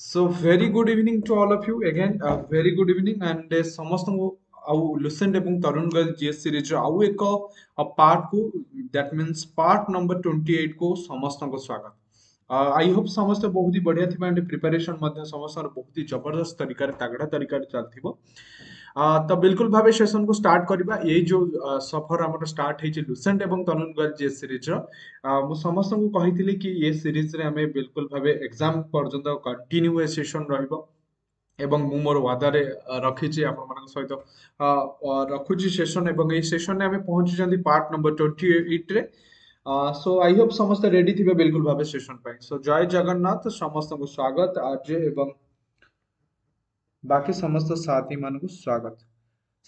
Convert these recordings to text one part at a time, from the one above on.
So very good evening to all of you again. Uh, very good evening and uh, ସମସ୍ତଙ୍କୁ ଆଉ Lucent ଏବଂ ତରୁଣ girl GS ସିରିଜର ଆଉ ଏକ ପାର୍ଟକୁ that means part number twenty ଏଇଟକୁ ସମସ୍ତଙ୍କୁ ସ୍ୱାଗତ ଆଇ ହୋପ୍ ସମସ୍ତେ ବହୁତ ହି ବଢିଆ ଥିବା ଆଣ୍ଡ ପ୍ରିପାରେସନ ମଧ୍ୟ ସମସ୍ତଙ୍କର ବହୁତ ହି ଜବରଦସ୍ତ ତରିକାରେ ତାଗଡ଼ା ତରିକାରେ ଚାଲିଥିବ ତ ବିଲକୁଲ ଭାବେ ସେସନକୁ ଷ୍ଟାର୍ଟ କରିବା ଏଇ ଯୋଉ ସଫର ଆମର ଷ୍ଟାର୍ଟ ହେଇଛି ଲୁସେଣ୍ଟ ଏବଂ ତରୁଣ ଗର୍ଲ ଜିଏସ୍ ସିରିଜର ମୁଁ ସମସ୍ତଙ୍କୁ କହିଥିଲି କି ଏ ସିରିଜରେ ଆମେ ବିଲକୁଲ ଭାବେ ଏକ୍ସାମ ପର୍ଯ୍ୟନ୍ତ କଣ୍ଟିନ୍ୟୁ ଏ ସେସନ ରହିବ ଏବଂ ମୁଁ ମୋର ୱାଦାରେ ରଖିଛି ଆପଣମାନଙ୍କ ସହିତ। ରଖୁଛି ସେସନ ଏବଂ ଏଇ ସେସନରେ ଆମେ ପହଞ୍ଚିଛନ୍ତି ପାର୍ଟ ନମ୍ବର ଟ୍ୱେଣ୍ଟି ଏଇଟରେ ସୋ ଆଇ ହୋପ ସମସ୍ତେ ରେଡି ଥିବେ ବିଲକୁଲ ଭାବେ ସେସନ ପାଇଁ। ସୋ ଜୟ ଜଗନ୍ନାଥ ସମସ୍ତଙ୍କୁ ସ୍ୱାଗତ ଆର୍ଜେ ଏବଂ बाकी समस्त साथी मान को स्वागत।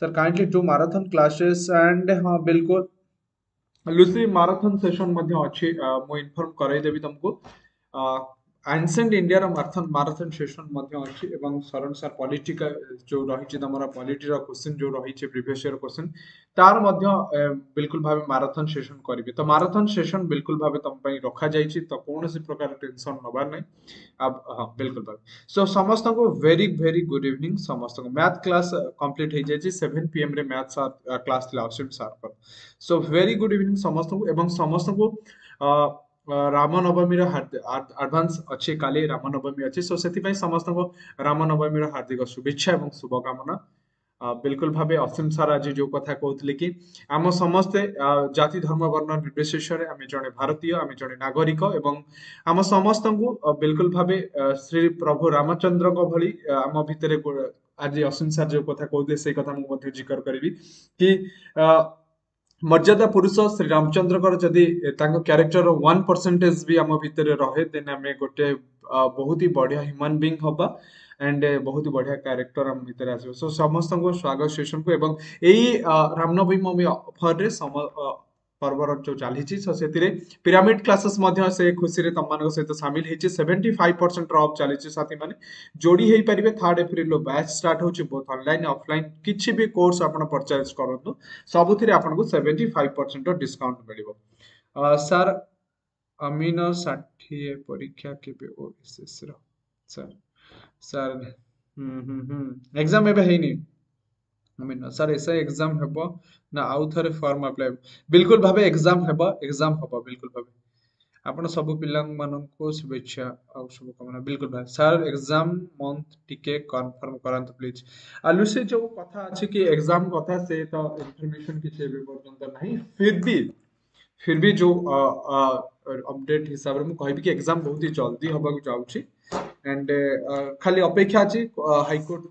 Sir kindly to marathon classes and हाँ बिल्कुल। लुसी मैराथन सेशन मध्य अच्छी मु इनफर्म करईदेवी तुमको। ଆନସେଣ୍ଟ ଇଣ୍ଡିଆର ମାରାଥନ ମାରାଥନ ସେସନ ମଧ୍ୟ ଅଛି ଏବଂ ଶରଣ ସାର୍ ପଲିଟିକା ଯୋଉ ରହିଛି ତମର ପଲିଟିର କ୍ୱେଶ୍ଚିନ୍ ଯୋଉ ରହିଛି ପ୍ରିଭିୟସ୍ ଇୟର କ୍ୱେଶ୍ଚିନ୍ ତାର ମଧ୍ୟ ବିଲକୁଲ ଭାବେ ମାରାଥନ ସେସନ କରିବେ ତ ମାରାଥନ ସେସନ ବିଲକୁଲ ଭାବେ ତମ ପାଇଁ ରଖାଯାଇଛି ତ କୌଣସି ପ୍ରକାର ଟେନସନ ନବାର ନାହିଁ ହଁ ବିଲକୁଲ ଭାବେ ସୋ ସମସ୍ତଙ୍କୁ ଭେରି ଭେରି ଗୁଡ୍ ଇଭିନିଂ ସମସ୍ତଙ୍କୁ ମ୍ୟାଥ କ୍ଲାସ କମ୍ପ୍ଲିଟ ହେଇଯାଇଛି ସେଭେନ ପିଏମ୍ ରେ ମ୍ୟାଥ ସାର୍ କ୍ଲାସ ଥିଲା ଅଶ୍ୱିନ ସାର୍ଙ୍କର ସୋ ଭେରି ଗୁଡ୍ ଇଭିନିଂ ସମସ୍ତଙ୍କୁ ଏବଂ ସମସ୍ତଙ୍କୁ ରାମ ନବମୀର ଆଡଭାନ୍ସ ଅଛି କାଲି ରାମ ନବମୀ ଅଛି। ସୋ ସେଥିପାଇଁ ସମସ୍ତଙ୍କୁ ରାମ ନବମୀର ହାର୍ଦ୍ଦିକ ଶୁଭେଚ୍ଛା ଏବଂ ଶୁଭକାମନା। ବିଲକୁଲ ଭାବେ ଅସୀମ ସାର୍ ଆଜି ଯୋଉ କଥା କହୁଥିଲେ କି ଆମ ସମସ୍ତେ ଜାତି ଧର୍ମ ବର୍ଣ୍ଣ ନିର୍ବିଶେଷରେ ଆମେ ଜଣେ ଭାରତୀୟ ଆମେ ଜଣେ ନାଗରିକ ଏବଂ ଆମ ସମସ୍ତଙ୍କୁ ବିଲକୁଲ ଭାବେ ଶ୍ରୀ ପ୍ରଭୁ ରାମଚନ୍ଦ୍ରଙ୍କ ଭଳି ଆମ ଭିତରେ ଆଜି ଅସୀମ ସାର୍ ଯୋଉ କଥା କହୁଥିଲେ ସେଇ କଥା ମୁଁ ମଧ୍ୟ ଜିକର କରିବି। କି ମର୍ଯ୍ୟାଦା ପୁରୁଷ ଶ୍ରୀ ରାମଚନ୍ଦ୍ରଙ୍କର ଯଦି ତାଙ୍କ କ୍ୟାରେକ୍ଟର ୱାନ୍ ପରସେଣ୍ଟେଜ ବି ଆମ ଭିତରେ ରହେ ଦେନ୍ ଆମେ ଗୋଟେ ବହୁତ ହି ବଢିଆ ହ୍ୟୁମାନ ବିଙ୍ଗ ହବା ଆଣ୍ଡ ବହୁତ ବଢିଆ କ୍ୟାରେକ୍ଟର ଆମ ଭିତରେ ଆସିବ। ସୋ ସମସ୍ତଙ୍କୁ ସ୍ୱାଗତ ସେସନକୁ ଏବଂ ଏଇ ରାମନବମୀ ଅଫରରେ ସମ ପର୍ବର ଯୋଉ ଚାଲିଛି ସୋ ସେଥିରେ ପିରାମିଡ କ୍ଲାसेस ମଧ୍ୟ ସେ ଖୁସିରେ ତମମାନଙ୍କ ସହିତ ସାମିଲ ହେଇଛି। ସେଭେଣ୍ଟି ଫାଇଭ ପରସେଣ୍ଟ ଅଫ୍ ଚାଲିଛି ସାଥୀମାନେ। ଯୋଡି ହେଇପାରିବେ ଥାର୍ଡ ଏପ୍ରିଲ ବ୍ୟାଚ୍ ଷ୍ଟାର୍ଟ ହଉଛି ବୋଥ ଅନଲାଇନ ଅଫଲାଇନ କିଛି ବି କୋର୍ସ ଆପଣ ପରଚେଜ କରନ୍ତୁ ସବୁଥିରେ ଆପଣଙ୍କୁ ସେଭେଣ୍ଟି ଫାଇଭ ପରସେଣ୍ଟ ଡିସକାଉଣ୍ଟ ମିଳିବ ସାର୍ ଅମିନ ଷାଠିଏ ପରୀକ୍ଷା କେବେ ଓଏସଏସ୍ ର? ସାର୍ ସାର୍ ହୁଁ ହୁଁ ହୁଁ। ଏକ୍ସାମ ଏବେ ହେଇନି। ମିନ ସାର୍ ଏସଆଇ ଏକ୍ସାମ ହେବ ନା ଆଉ ଥରେ ଫର୍ମ ଆପ୍ଲାଏ ବିଲକୁଲ ଭାବେ ଏକ୍ସାମ ହେବ ଏକ୍ସାମ ହେବ ବିଲକୁଲ ଭାବେ ଆପଣ ସବୁ ପିଲାମାନଙ୍କୁ ଶୁଭେଚ୍ଛା ଆଉ ଶୁଭକାମନା ବିଲକୁଲ ଭାବେ ସାର୍ ଏକ୍ସାମ ମନ୍ଥ ଟିକେ କନଫର୍ମ କରାନ୍ତୁ ପ୍ଲିଜ ଆଉ ଲୁସି ଯୋଉ କଥା ଅଛି କି ଏକ୍ସାମ କଥା ସେ ତ ଇନଫର୍ମେସନ କିଛି ଏବେ ପର୍ଯ୍ୟନ୍ତ ନାହିଁ ଫିର ବି ଫିର ବି ଯୋଉ ଅପଡେଟ ହିସାବରେ ମୁଁ କହିବି କି ଏକ୍ସାମ ବହୁତ ହି ଜଲ୍ଦି ହବାକୁ ଯାଉଛି एंड खाली अपेक्षा अछि हाईकोर्ट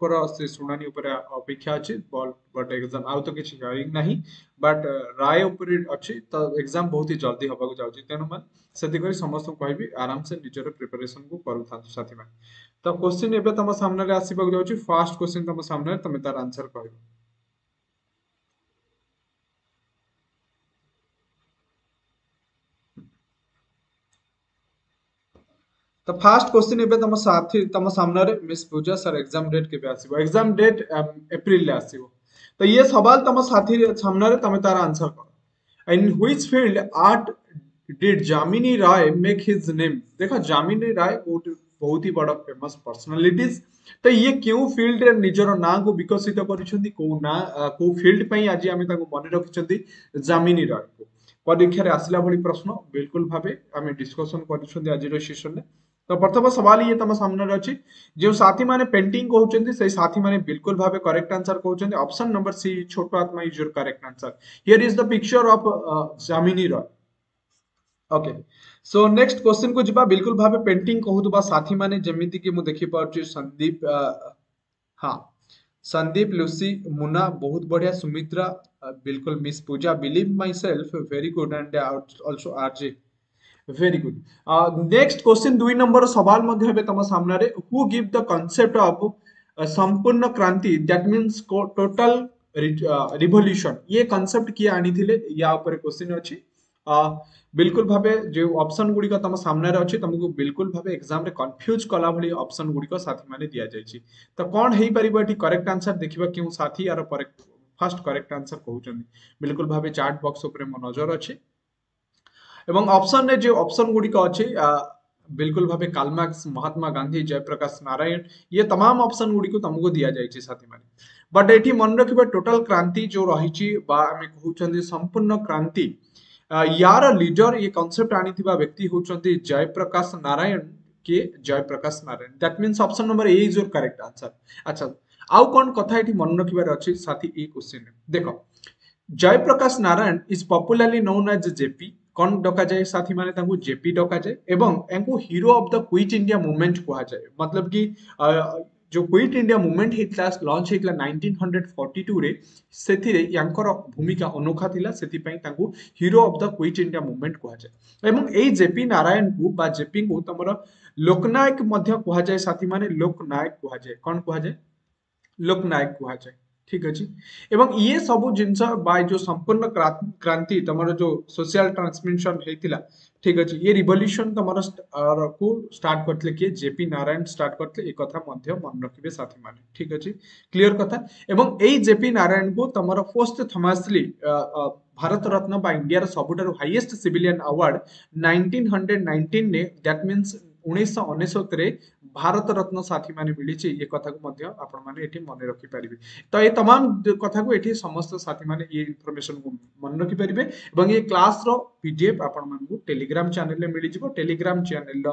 ऊपर अपेक्षा अछि बट एग्ज़ाम आउ तो किछि हियरिंग नाही बट राय अछि तो एग्ज़ाम बहुत ही जल्दी हबाक जाउछि तेनु मन सेति करी समस्त कहबी आराम से निजर प्रिपरेशन को करू साथी तो क्वेश्चन एबे तम सामने रे आसीबाक जाउछि फ़र्स्ट क्वेश्चन तम सामने तमे तार आंसर फास्ट क्वेश्चन एबे तम साथी तम सामने रे miss Puja sir exam date केबे आसीबो एग्ज़ाम डेट अप्रैल ले आसीबो तो ये सवाल तम साथी सामने रे तमे तार आंसर कर in which field art did Jamini Roy make his name देखो जामिनी राय बहुत ही बड़ा फ़ेमस पर्सनालिटीज तो ये क्यों फ़ील्ड रे निजर ना को विकसित करिसंती को ना आज आमे ताको मने जामिनी राय को परीक्षा रे आसिला प्रश्न बिल्कुल भाबे आमे डिस्कशन करिसंती आज रे तो प्रथम सवाल ये तम सामने अच्छी। जो साथी माने पेंटिंग कहउछन्ती से साथी माने बिल्कुल भाबे करेक्ट आंसर कहउछन्ती ऑप्शन नंबर सी छोटो आत्मा is your correct answer here is the picture of Jamini okay so next question को जिबा बिल्कुल भाबे पेंटिंग कहउतबा साथी माने जेमिति कि देखि पाउछि संदीप हाँ। संदीप, लुसी, मुना, बहुत बढ़िया, सुमित्रा बिल्कुल miss Puja believe myself very good and also RJ very good uh, next question দুই নম্বর সওয়াল মধ্যে হবে তোমার সামনে who give the concept of Sampoorna Kranti that means total revolution ये कॉन्सेप्ट किए आनी थिले या ऊपर क्वेश्चन अछि बिल्कुल भाबे जो ऑप्शन गुडी का तम सामने रे अछि तुमको बिल्कुल भाबे एग्जाम रे कंफ्यूज कला भली ऑप्शन गुडी को साथी माने दिया जाय छी तो कोन हेई परिबो एटी करेक्ट आंसर देखिबा क्यों साथी यार फर्स्ट करेक्ट आंसर कहउछन बिल्कुल भाबे चैट बॉक्स ऊपर मो नजर अछि এবং অপশন রে যে অপশন গুড়িক আছে बिल्कुल भावे कालमार्क्स महात्मा गांधी जयप्रकाश नारायण ये तमाम ऑप्शन गुडी को तुमको दिया जायछि साथी माने बट एठी मन रखिबा टोटल क्रांति जो रहिछि बा हमें कहउछन्ती संपूर्ण क्रांति यार लीडर ये कांसेप्ट आनिथिबा व्यक्ति होउछन्ती जयप्रकाश नारायण के Jayaprakash Narayan that means option number A is your correct answer अच्छा आउ कोन कथा एठी मन रखिबार अछि साथी ए क्वेश्चन देखो Jayaprakash Narayan is popularly known as JP କଣ ଡକାଯାଏ ସାଥୀମାନେ ତାଙ୍କୁ ଜେପି ଡକାଯାଏ ଏବଂ ୟାଙ୍କୁ hero of the quit India movement କୁହାଯାଏ ମତଲବ କି ଯେଉଁ କ୍ୱିଟ୍ ଇଣ୍ଡିଆ ମୁଭମେଣ୍ଟ ହେଇଥିଲା ଲଞ୍ଚ ହେଇଥିଲା ନାଇନଟିନ୍ ହଣ୍ଡ୍ରେଡ୍ ଫର୍ଟି ଟୁରେ ସେଥିରେ ୟାଙ୍କର ଭୂମିକା ଅନୋଖା ଥିଲା ସେଥିପାଇଁ ତାଙ୍କୁ hero of the Quit India movement କୁହାଯାଏ ଏବଂ ଏଇ ଜେପି ନାରାୟଣଙ୍କୁ ବା ଜେପିଙ୍କୁ ତମର ଲୋକନାୟକ ମଧ୍ୟ କୁହାଯାଏ ସାଥୀମାନେ ଲୋକନାୟକ କୁହାଯାଏ କଣ କୁହାଯାଏ ଲୋକନାୟକ କୁହାଯାଏ ठीक अच्छे एवं ये सब बाय जो संपूर्ण क्रांति तुम जो सोशल ट्रांसमिशन होता ठीक अच्छे ये रिवल्यूशन तुम को स्टार्ट करते किए जेपी नारायण स्टार्ट करते एक मन रखिए साथी मैंने, ठीक अच्छे क्लीयर कथा? एवं जेपी नारायण को तुम फ़र्स्ट थमासली भारत रत्न इंडिया सबुठ हाइएस्ट सिविलियन अवार्ड 1919 ने दैट मींस ଉଣେଇଶହ ଅନେଶତରେ ଭାରତ ରତ୍ନ ସାଥୀମାନେ ମିଳିଛି ଏ କଥାକୁ ମଧ୍ୟ ଆପଣମାନେ ଏଠି ମନେ ରଖିପାରିବେ। ତ ଏ ତମାମ କଥାକୁ ଏଠି ସମସ୍ତ ସାଥୀମାନେ ଏ ଇନଫର୍ମେସନକୁ ମନେ ରଖିପାରିବେ ଏବଂ ଏ କ୍ଲାସର ପିଡିଏଫ୍ ଆପଣମାନଙ୍କୁ ଟେଲିଗ୍ରାମ ଚ୍ୟାନେଲରେ ମିଳିଯିବ। ଟେଲିଗ୍ରାମ ଚ୍ୟାନେଲର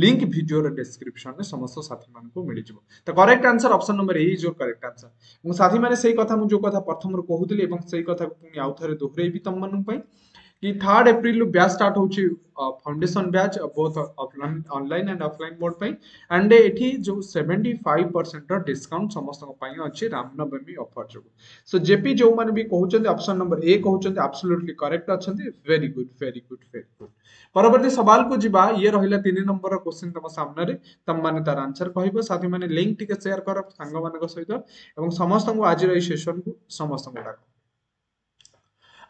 ଲିଙ୍କ ଭିଡ଼ିଓର ଡେସ୍କ୍ରିପସନରେ ସମସ୍ତ ସାଥୀମାନଙ୍କୁ ମିଳିଯିବ। ତ କରେକ୍ଟ ଆନ୍ସର ଅପସନ ନମ୍ବର ଏଇ ଯୋଉ କରେକ୍ଟ ଆନ୍ସର ଏବଂ ସାଥୀମାନେ ସେଇ କଥା ମୁଁ ଯୋଉ କଥା ପ୍ରଥମରୁ କହୁଥିଲି ଏବଂ ସେଇ କଥାକୁ ପୁଣି ଆଉ ଥରେ ଦୋହରାଇବି ତମମାନଙ୍କ ପାଇଁ। कि थर्ड एप्रिल ब्याच स्टार्ट होची foundation batch both online and offline mode पे एंड एठी जो 75% डिस्काउंट समस्त अछि रामनवमी ऑफ़र जो सो जेपी जो माने भी कहउछन्ते ऑप्शन नंबर ए कहउछन्ते absolutely correct अछन्ते very good very good very good परवर्ती सवाल को जिबा ये रहिला 3 नंबर क्वेश्चन तम सामने रे तम माने तार आंसर कहइबो साथी माने लिंक टिके शेयर कर संग सहित समस्त आज रे सेशन को समस्त डाक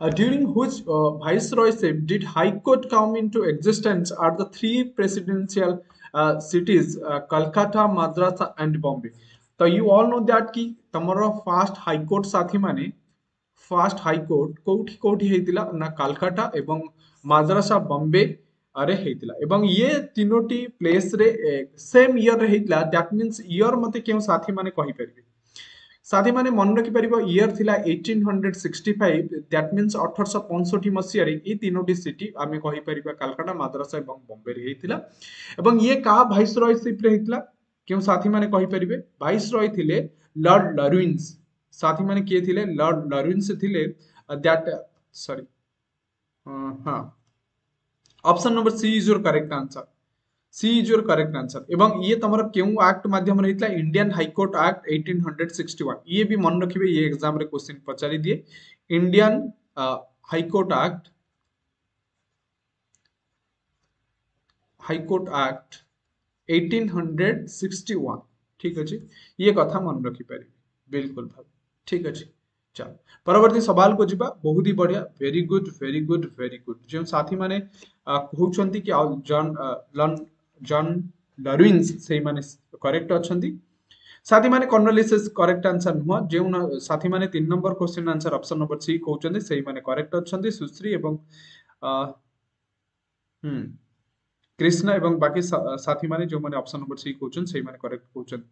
uh, during which uh, viceroyship did High Court come into existence are the three presidential uh, cities, uh, Calcutta, Madras and Bombay. तो यू ऑल नो दैट कि तमर फास्ट हाई कोर्ट साथी माने फास्ट हाई कोर्ट कोठी कोठी हेतिला ना कलकत्ता एवं माद्रासा बॉम्बे अरे हेतिला एवं ये तीनोटी प्लेस रे सेम ईयर रे हेतिला दैट मींस ईयर मते केउ साथी माने कहि परिबे ସାଥୀ ମାନେ ମନେ ରଖିପାରିବ ଇୟର ଥିଲା eighteen hundred sixty five that means ଅଠରଶହ ପଞ୍ଚଷଠି ମସିହାରେ ଏଇ ତିନୋଟି ସିଟି ଆମେ କହିପାରିବା କାଲକାଟା ମାଦ୍ରାସା ଏବଂ ବମ୍ବେରେ ହେଇଥିଲା ଏବଂ ଇଏ କାହା ଭାଇସ୍ ରୟସିପ୍ରେ ହେଇଥିଲା କେଉଁ ସାଥୀମାନେ କହିପାରିବେ ଭାଇସ୍ ରୟ ଥିଲେ ଲର୍ଡ ଲରୁଇନ୍ସ ସାଥୀମାନେ କିଏ ଥିଲେ ଲର୍ଡ ଲରୁଇନ୍ସ ଥିଲେ ଦ୍ୟାଟ୍ ସରି ହଁ option number C is your correct answer C is your correct answer एवं ये तुम क्यों एक्ट माध्यम इंडियन हाईकोर्ट एक्ट 1861 ये भी मन रखिए ये एग्ज़ाम क्वेश्चन पचारि दिए Indian High Court act High Court act 1861 ठीक अच्छे ये कथा मन रखिपारे बिल्कुल भाव ठीक अच्छे चल परवर्ती सवाल को जीवा बहुत ही बढ़िया very good very good very good जो साथी माने कहउछंती कि जन जन डरविन्स से करेक्ट अछंती साथी माने कॉर्नलिसिस करेक्ट आंसर नुह जो साथी माने तीन number question answer option number C कहउछंती से करेक्ट अछंती सुश्री एवं कृष्ण एवं बाकी साथी माने जो माने ऑप्शन नंबर सी कहउछन से करेक्ट कहउछन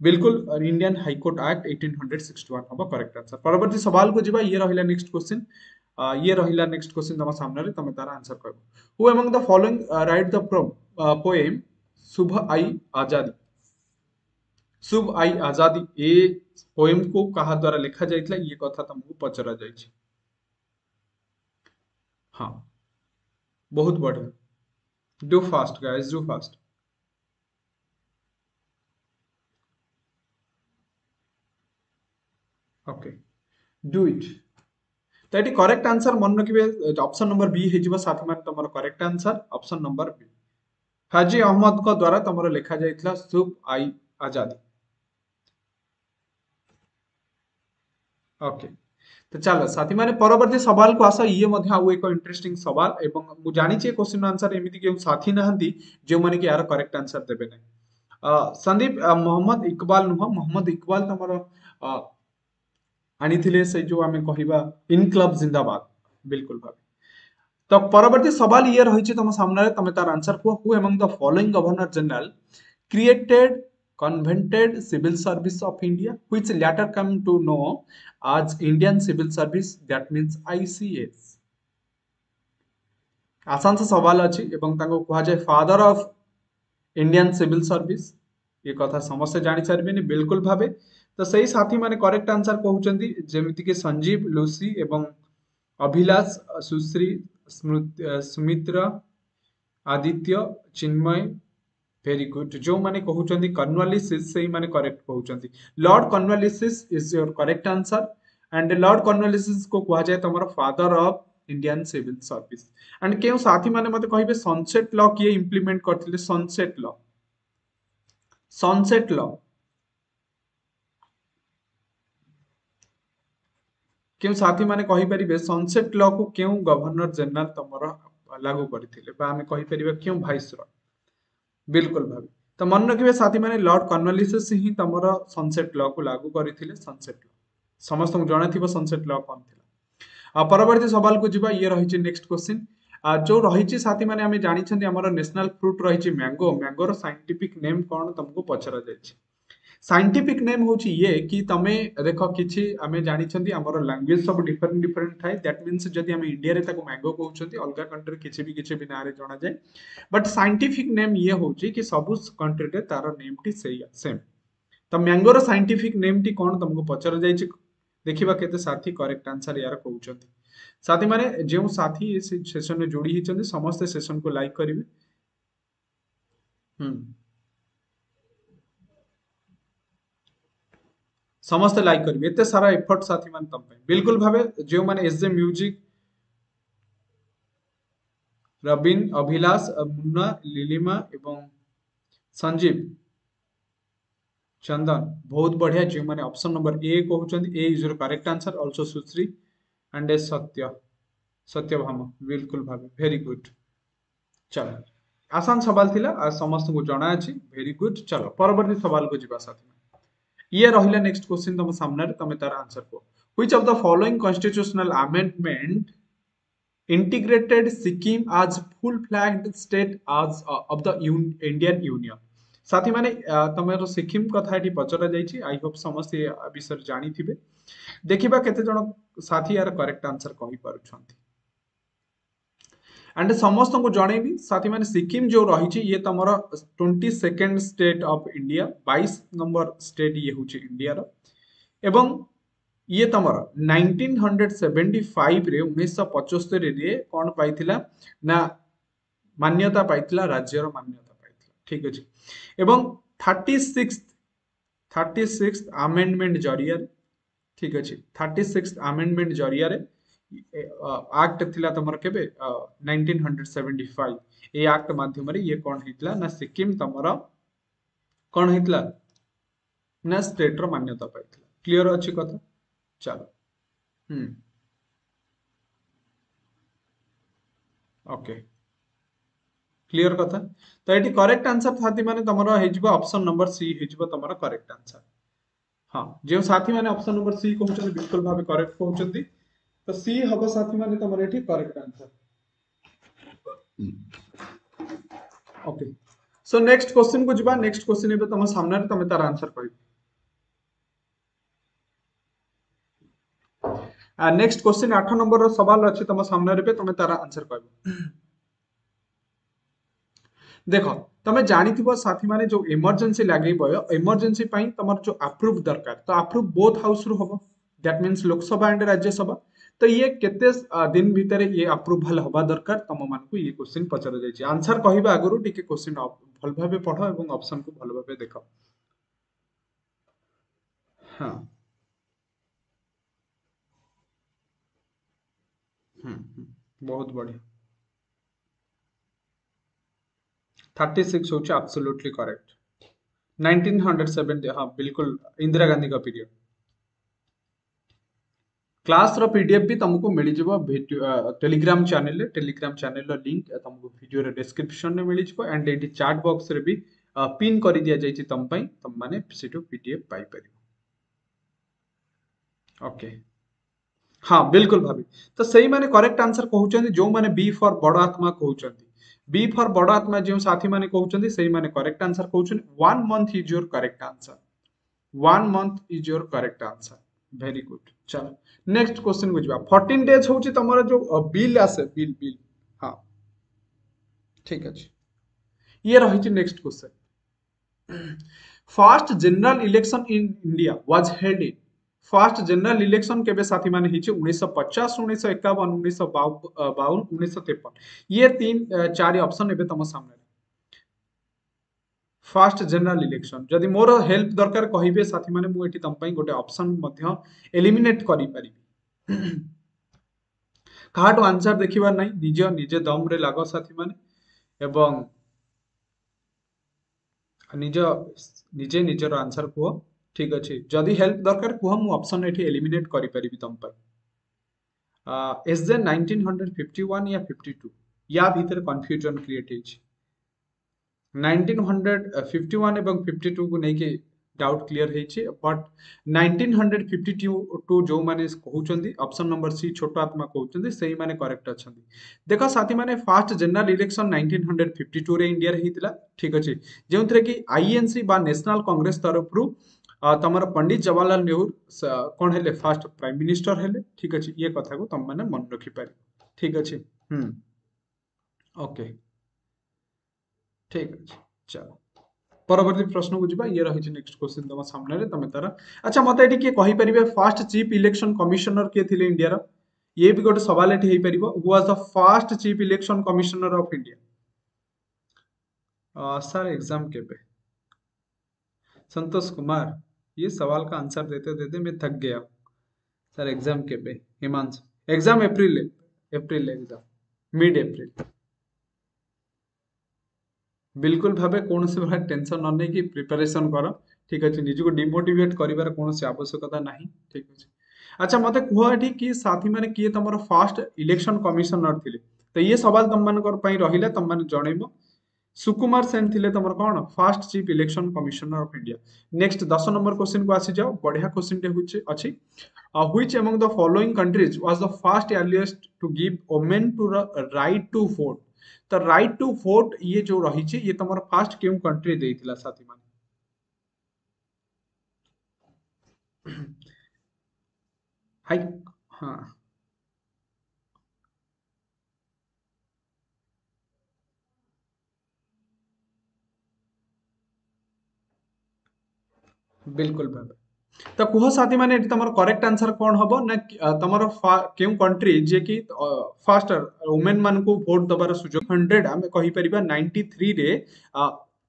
बिल्कुल इंडियन हाई कोर्ट एक्ट 1861 हबो करेक्ट आंसर परवर्ती सवाल को जिबा ये रहिला नेक्स्ट क्वेश्चन ये रहिला नेक्स्ट क्वेश्चन तम सामने तमे तार आंसर कहबो who among the following write the prom poem शुभ आई आज़ादी। शुभ आई आज़ादी, ए पोएम को कहा द्वारा लिखा जाइतला, ये कथा तुमको पचरा जाइछि। हाँ बहुत बढ़िया। Do fast guys do fast okay do it तो ये करेक्ट आंसर मन रखिए ऑप्शन नंबर बी हो साथी मान तुम correct answer option number B Haji ଅହମ୍ମଦଙ୍କ ଦ୍ୱାରା ତମର ଲେଖାଯାଇଥିଲା ସୁବ୍ ଆଇ ଆଜାଦି ଓକେ ତ ଚାଲ ସାଥିମାନେ ପରବର୍ତ୍ତୀ ସବାଲକୁ ଆସ ଇଏ ମଧ୍ୟ ଆଉ ଏକ ଇଣ୍ଟରେଷ୍ଟିଂ ସବାଲ ଏବଂ ମୁଁ ଜାଣିଛି କୋଶ୍ଚିନ୍ ଆନ୍ସର ଏମିତି କେଉଁ ସାଥୀ ନାହାନ୍ତି ଯେଉଁମାନେ କି ଏହାର କରେକ୍ଟ ଆନ୍ସର ଦେବେ ନାହିଁ ସନ୍ଦୀପ ମହମ୍ମଦ ଇକବାଲ ନୁହଁ ମହମ୍ମଦ ଇକବାଲ ତମର ଆଣିଥିଲେ ସେ ଯୋଉ ଆମେ କହିବା ଇନକ୍ଲବ ଜିନ୍ଦାବାଦ ବିଲକୁଲ ଭାବେ तो परवर्ती सवाल ये रही तुम सामने तुम तार answer Kuh. Among the following governor general created convented civil service of india, which later come to know as indian civil service, that means ics आसान से सवाल अच्छी एवं ताको कहा जाए father of Indian civil service ये कथा समस्त जानी सारे बिल्कुल भावे। तो सही साथी माने करेक्ट आंसर कहउचंदी जेमिति Sanjeev, Lucy Abhilash, Sushri Sumitra Aditya Chinmay very good ଯେଉଁମାନେ କହୁଛନ୍ତି କନୱାଲିସିସ୍ ସେଇମାନେ କରେକ୍ଟ କହୁଛନ୍ତି Lord Cornwallis is your correct answer and Lord କନୱାଲିସିସ୍କୁ କୁହାଯାଏ ତମର father of Indian civil service and କେଉଁ ସାଥୀମାନେ ମୋତେ କହିବେ ସନସେଟ୍ ଲ କିଏ ଇମ୍ପ୍ଲିମେଣ୍ଟ କରିଥିଲେ ସନସେଟ୍ ଲ ସନସେଟ୍ ଲ କେଉଁ ସାଥୀମାନେ କହିପାରିବେ ସନସେଟ୍ ଲକୁ କେଉଁ ଗଭର୍ଣ୍ଣର ଜେନେରାଲ ତମର ଲାଗୁ କରିଥିଲେ ବା ଆମେ କହିପାରିବା କେଉଁ ଭାଇସର ବିଲକୁଲ ଭାବେ ତ ମନେ ରଖିବେ ସାଥୀମାନେ ଲର୍ଡ କର୍ଣ୍ଣଲିସସ୍ ହିଁ ତମର ସନସେଟ୍ ଲକୁ ଲାଗୁ କରିଥିଲେ ସନସେଟ୍ ଲ ସମସ୍ତଙ୍କୁ ଜଣାଥିବ ସନସେଟ୍ ଲ କ'ଣ ଥିଲା। ଆଉ ପରବର୍ତ୍ତୀ ସବାଲକୁ ଯିବା ଇଏ ରହିଛି ନେକ୍ସଟ କ୍ୱେଶ୍ଚିନ୍ ଯୋଉ ରହିଛି ସାଥୀମାନେ ଆମେ ଜାଣିଛନ୍ତି ଆମର ନ୍ୟାସନାଲ ଫ୍ରୁଟ ରହିଛି ମ୍ୟାଙ୍ଗୋ ମ୍ୟାଙ୍ଗୋର ସାଇଣ୍ଟିଫିକ ନେମ୍ କ'ଣ? ତମକୁ ପଚରା ସାଇଣ୍ଟିଫିକ୍ ନେମ୍ ହେଉଛି ଇଏ କି ତମେ ଦେଖ କିଛି ଆମେ ଜାଣିଛନ୍ତି ଆମର ଲାଙ୍ଗୁଏଜ୍ ସବୁ ଡିଫରେଣ୍ଟ ଡିଫରେଣ୍ଟ ଥାଏ। ଦ୍ୟାଟ୍ ମିନ୍ସ ଯଦି ଆମେ ଇଣ୍ଡିଆରେ ତାକୁ ମ୍ୟାଙ୍ଗୋ କହୁଛନ୍ତି ଅଲଗା କଣ୍ଟ୍ରିରେ କିଛି ବି କିଛି ବି ନାଁରେ ଜଣାଯାଏ। ବଟ୍ ସାଇଣ୍ଟିଫିକ୍ ନେମ୍ ଇଏ ହେଉଛି କି ସବୁ କଣ୍ଟ୍ରିରେ ତାର ନେମ୍ଟି ସେଇଆ ସେମ୍ ତ ମ୍ୟାଙ୍ଗୋର ସାଇଣ୍ଟିଫିକ୍ ନେମ୍ଟି କ'ଣ ତମକୁ ପଚରାଯାଇଛି ଦେଖିବା କେତେ ସାଥୀ କରେକ୍ଟ ଆନ୍ସର ଏହାର କହୁଛନ୍ତି। ସାଥୀମାନେ ଯେଉଁ ସାଥୀ ସେ ସେସନରେ ଯୋଡ଼ି ହେଇଛନ୍ତି ସମସ୍ତେ ସେସନକୁ ଲାଇକ୍ କରିବେ। ହୁଁ। ସମସ୍ତେ ଲାଇକ୍ କରିବେ। ଏତେ ସାରା ଏଫର୍ଟ ସାଥୀ ମାନେ ତମ ପାଇଁ। ବିଲକୁଲ ଭାବେ ଯେଉଁମାନେ S J music Robin Abhilash Munna Lilima ଏବଂ ସଞ୍ଜୀବ ଚନ୍ଦନ ବହୁତ ବଢିଆ ଯେଉଁମାନେ ଅପସନ ନମ୍ବର ଏ କହୁଛନ୍ତି। A is correct answer also Sushri and A Satya Satyabhama ବିଲକୁଲ ଭାବେ। Very good ଚଲ। ଆସାନ ସବାଲ ଥିଲା ସମସ୍ତଙ୍କୁ ଜଣା ଅଛି ଭେରି ଗୁଡ ଚଲ ପରବର୍ତ୍ତୀ ସବାଲକୁ ଯିବା ସାଥୀ ये रहिला नेक्स्ट क्वेश्चन तुम सामने तुम तार आंसर को which of the following constitutional amendment as full flagged state as uh, of the un Indian Union? साथी माने तमरो सिक्किम कथा एटी पचरा जाइछि आई होप समस्त ए विषय जानी थिबे। देखिबा केते जण साथी यार करेक्ट आंसर कहि पारुछंती एंड समस्त को जनइबी साथी मैंने सिक्किम जो रही ये तुम twenty second state of India बाईस नंबर स्टेट ये हूँ इंडिया एवं ये तुम नाइंटीन हंड्रेड सेवेन्टी फाइव रे उन्नीस पचस्तरी कौन पाई ना मान्यता पाई राज्यर मान्यता पाई ठीक अच्छे एवं thirty six thirty six amendment ज़रिया ठीक अच्छे थर्टी सिक्स आमेंडमेंट ज़रिया ଆକ୍ଟ ଥିଲା ତମର କେବେ ନାଇନଟିନ୍ ହଣ୍ଡ୍ରେଡ୍ ସେଭେଣ୍ଟି ଫାଇଭ ଏଇ ଆକ୍ଟ ମାଧ୍ୟମରେ ଇଏ କଣ ହେଇଥିଲା ନା ସିକିମ ତମର କଣ ହେଇଥିଲା ନା ଷ୍ଟେଟର ମାନ୍ୟତା ପାଇଥିଲା କ୍ଲିୟର ଅଛି କଥା ଚାଲ ହୁଁ ଓକେ କ୍ଲିୟର କଥା ତ ଏଠି କରେକ୍ଟ ଆନ୍ସର ସାଥୀ ମାନେ ତମର ହେଇଯିବ ଅପସନ ନମ୍ବର ସି ହେଇଯିବ ତମର କରେକ୍ଟ ଆନ୍ସର ହଁ ଯେଉଁ ସାଥୀ ମାନେ ଅପସନ ନମ୍ବର ସି କହୁଛନ୍ତି ବିଲକୁଲ ଭାବେ କରେକ୍ଟ କହୁଛନ୍ତି तो सी हम साथी मान तुम ये correct answer okay so next question को जीवा नेक्स्ट क्वेश्चन एबे तुम सामने तुम तार आंसर कहि नेक्स्ट क्वेश्चन 8 नंबर रो सवाल अछि तुम सामने रे तुम तार आंसर कहबो देखो, तुम जानिथिबो साथी माने जो इमरजेंसी लागैबो इमरजेंसी पई तमर जो अप्रूव दरकार। तो अप्रूव बोथ हाउस रु होबो। दैट मींस लोकसभा तो ये केते दिन भितर ये अप्रूवाल हवा दरकार, तुम मानक ये क्वेश्चन पचरा जाइए आंसर कहबा आगु टिके क्वेश्चन भल भाव पढ़ और ऑप्शन को भल भाव देख हाँ। बहुत बढ़िया। थर्टी सिक्स हूँ absolutely correct nineteen hundred seventy हाँ बिल्कुल, इंदिरा गांधी का पीरियड କ୍ଲାସ୍ର ପି ଡି ଏଫ୍ ବି ତୁମକୁ ମିଳିଯିବ ଟେଲିଗ୍ରାମ ଚ୍ୟାନେଲରେ ଟେଲିଗ୍ରାମ ଚ୍ୟାନେଲର ଲିଙ୍କ ତୁମକୁ ଭିଡ଼ିଓର ଡେସ୍କ୍ରିପସନରେ ମିଳିଯିବ ଆଣ୍ଡ ଏଇଠି ଚାଟ୍ ବକ୍ସରେ ବି ପିନ୍ କରି ଦିଆଯାଇଛି ତୁମ ପାଇଁ ତୁମମାନେ ସେଠୁ ପି ଡି ଏଫ୍ ପାଇପାରିବ ଓକେ ହଁ ବିଲକୁଲ ଭାବି ତ ସେଇମାନେ କରେକ୍ଟ ଆନ୍ସର କହୁଛନ୍ତି ଯେଉଁମାନେ ବି ଫର୍ ବଡ଼ ଆତ୍ମା କହୁଛନ୍ତି ବି ଫର୍ ବଡ଼ ଆତ୍ମା ଯେଉଁ ସାଥୀମାନେ କହୁଛନ୍ତି ସେଇମାନେ କରେକ୍ଟ ଆନ୍ସର କହୁଛନ୍ତି one month is your correct answer one month is your correct answer very good चलो नेक्स्ट क्वेश्चन को जिबा 14 डेज़ होची तमरा जो बिल आसे बिल बिल हाँ। ठीक अछि ये रही next question first general election in India was held in first general election केबे साथी माने हिचे? 1950 1951 1952 1953 ये तीन चार ऑप्शन एबे तम सामने फ़र्स्ट जनरल इलेक्शन जदि मोर हेल्प दरकार कहिबे साथी माने मु एठी तम पई गोटे ऑप्शन मध्य एलिमिनेट करि काहाटो आंसर देखिबार नाही निज निजे दम रे लागो साथी माने निज निजे निजर आंसर कुह ठीक अच्छे जदि हेल्प दरकार कुह मु ऑप्शन एठी एलिमिनेट करि परिबि तम पई एस जे 1951 या 52 या 1951 uh, एवं डाउट क्लियर है बट 1952 जो मैंने कहते ऑप्शन नंबर सी छोट आत्मा कहते से ही करेक्ट अच्छा देख साथी मैंने first general election 1952 hundred fifty two India ठीक अच्छे जो थे कि आईएनसी नेशनल कांग्रेस तरफ़ तुम पंडित जवाहरलाल नेहरू कौन है फास्ट प्राइम मिनिस्टर है ठीक अच्छे ये कथ को तुम मैंने मन रखिपार ठीक अच्छे ओके हम्म। okay. ठीक अच्छे चल। परवर्त प्रश्न को जी ये रही नेक्स्ट क्वेश्चन तुम सामने तुम तार। अच्छा मत ये कहीपर फास्ट चीफ इलेक्शन कमिशनर किए थे इंडिया ये भी गोटे सवाल ये हुआ the first chief election commissioner of India sir exam के संतोष कुमार, ये सवाल का आंसर देते देते मैं थक गया। सर एग्ज़ाम के Himansh. Exam April April mid April ବିଲକୁଲ ଭାବେ କୌଣସି ପ୍ରକାର ଟେନସନ୍ ନ ନେଇକି ପ୍ରିପାରେସନ୍ କର। ଠିକ୍ ଅଛି ନିଜକୁ ଡିମୋଟିଭେଟ୍ କରିବାର କୌଣସି ଆବଶ୍ୟକତା ନାହିଁ। ଠିକ୍ ଅଛି। ଆଚ୍ଛା ମୋତେ କୁହ ଏଠି କି ସାଥିମାନେ କିଏ ତମର ଫାର୍ଷ୍ଟ ଇଲେକ୍ସନ୍ କମିଶନର ଥିଲେ? ତ ଇଏ ସବାଲ ତମମାନଙ୍କର ପାଇଁ ରହିଲା ତମମାନେ ଜଣେଇବ। ସୁକୁମାର ସେନ୍ ଥିଲେ ତମର କ'ଣ? First chief election commissioner of India next ଦଶ ନମ୍ବର କୋଶ୍ଚିନ୍କୁ ଆସିଯାଅ ବଢ଼ିଆ କୋଶ୍ଚିନ୍ଟେ ହେଉଛି ଅଛି। Which among the following countries was the first earliest to give women to right to vote तो राइट टू वोट ये जो रही ये तुम फास्ट क्यों कंट्री मान। हाँ। बिल्कुल भाई ତ କୁହ ସାଥିମାନେ ଏଠି ତମର କରେକ୍ଟ ଆନ୍ସର କ'ଣ ହବ ନା ତମର କେଉଁ କଣ୍ଟ୍ରି ଯିଏକି ଫାଷ୍ଟ ଓମେନ୍ ମାନଙ୍କୁ ଭୋଟ ଦେବାର ସୁଯୋଗ ହଣ୍ଡ୍ରେଡ୍ ଆମେ କହିପାରିବା ନାଇଣ୍ଟି ଥ୍ରୀରେ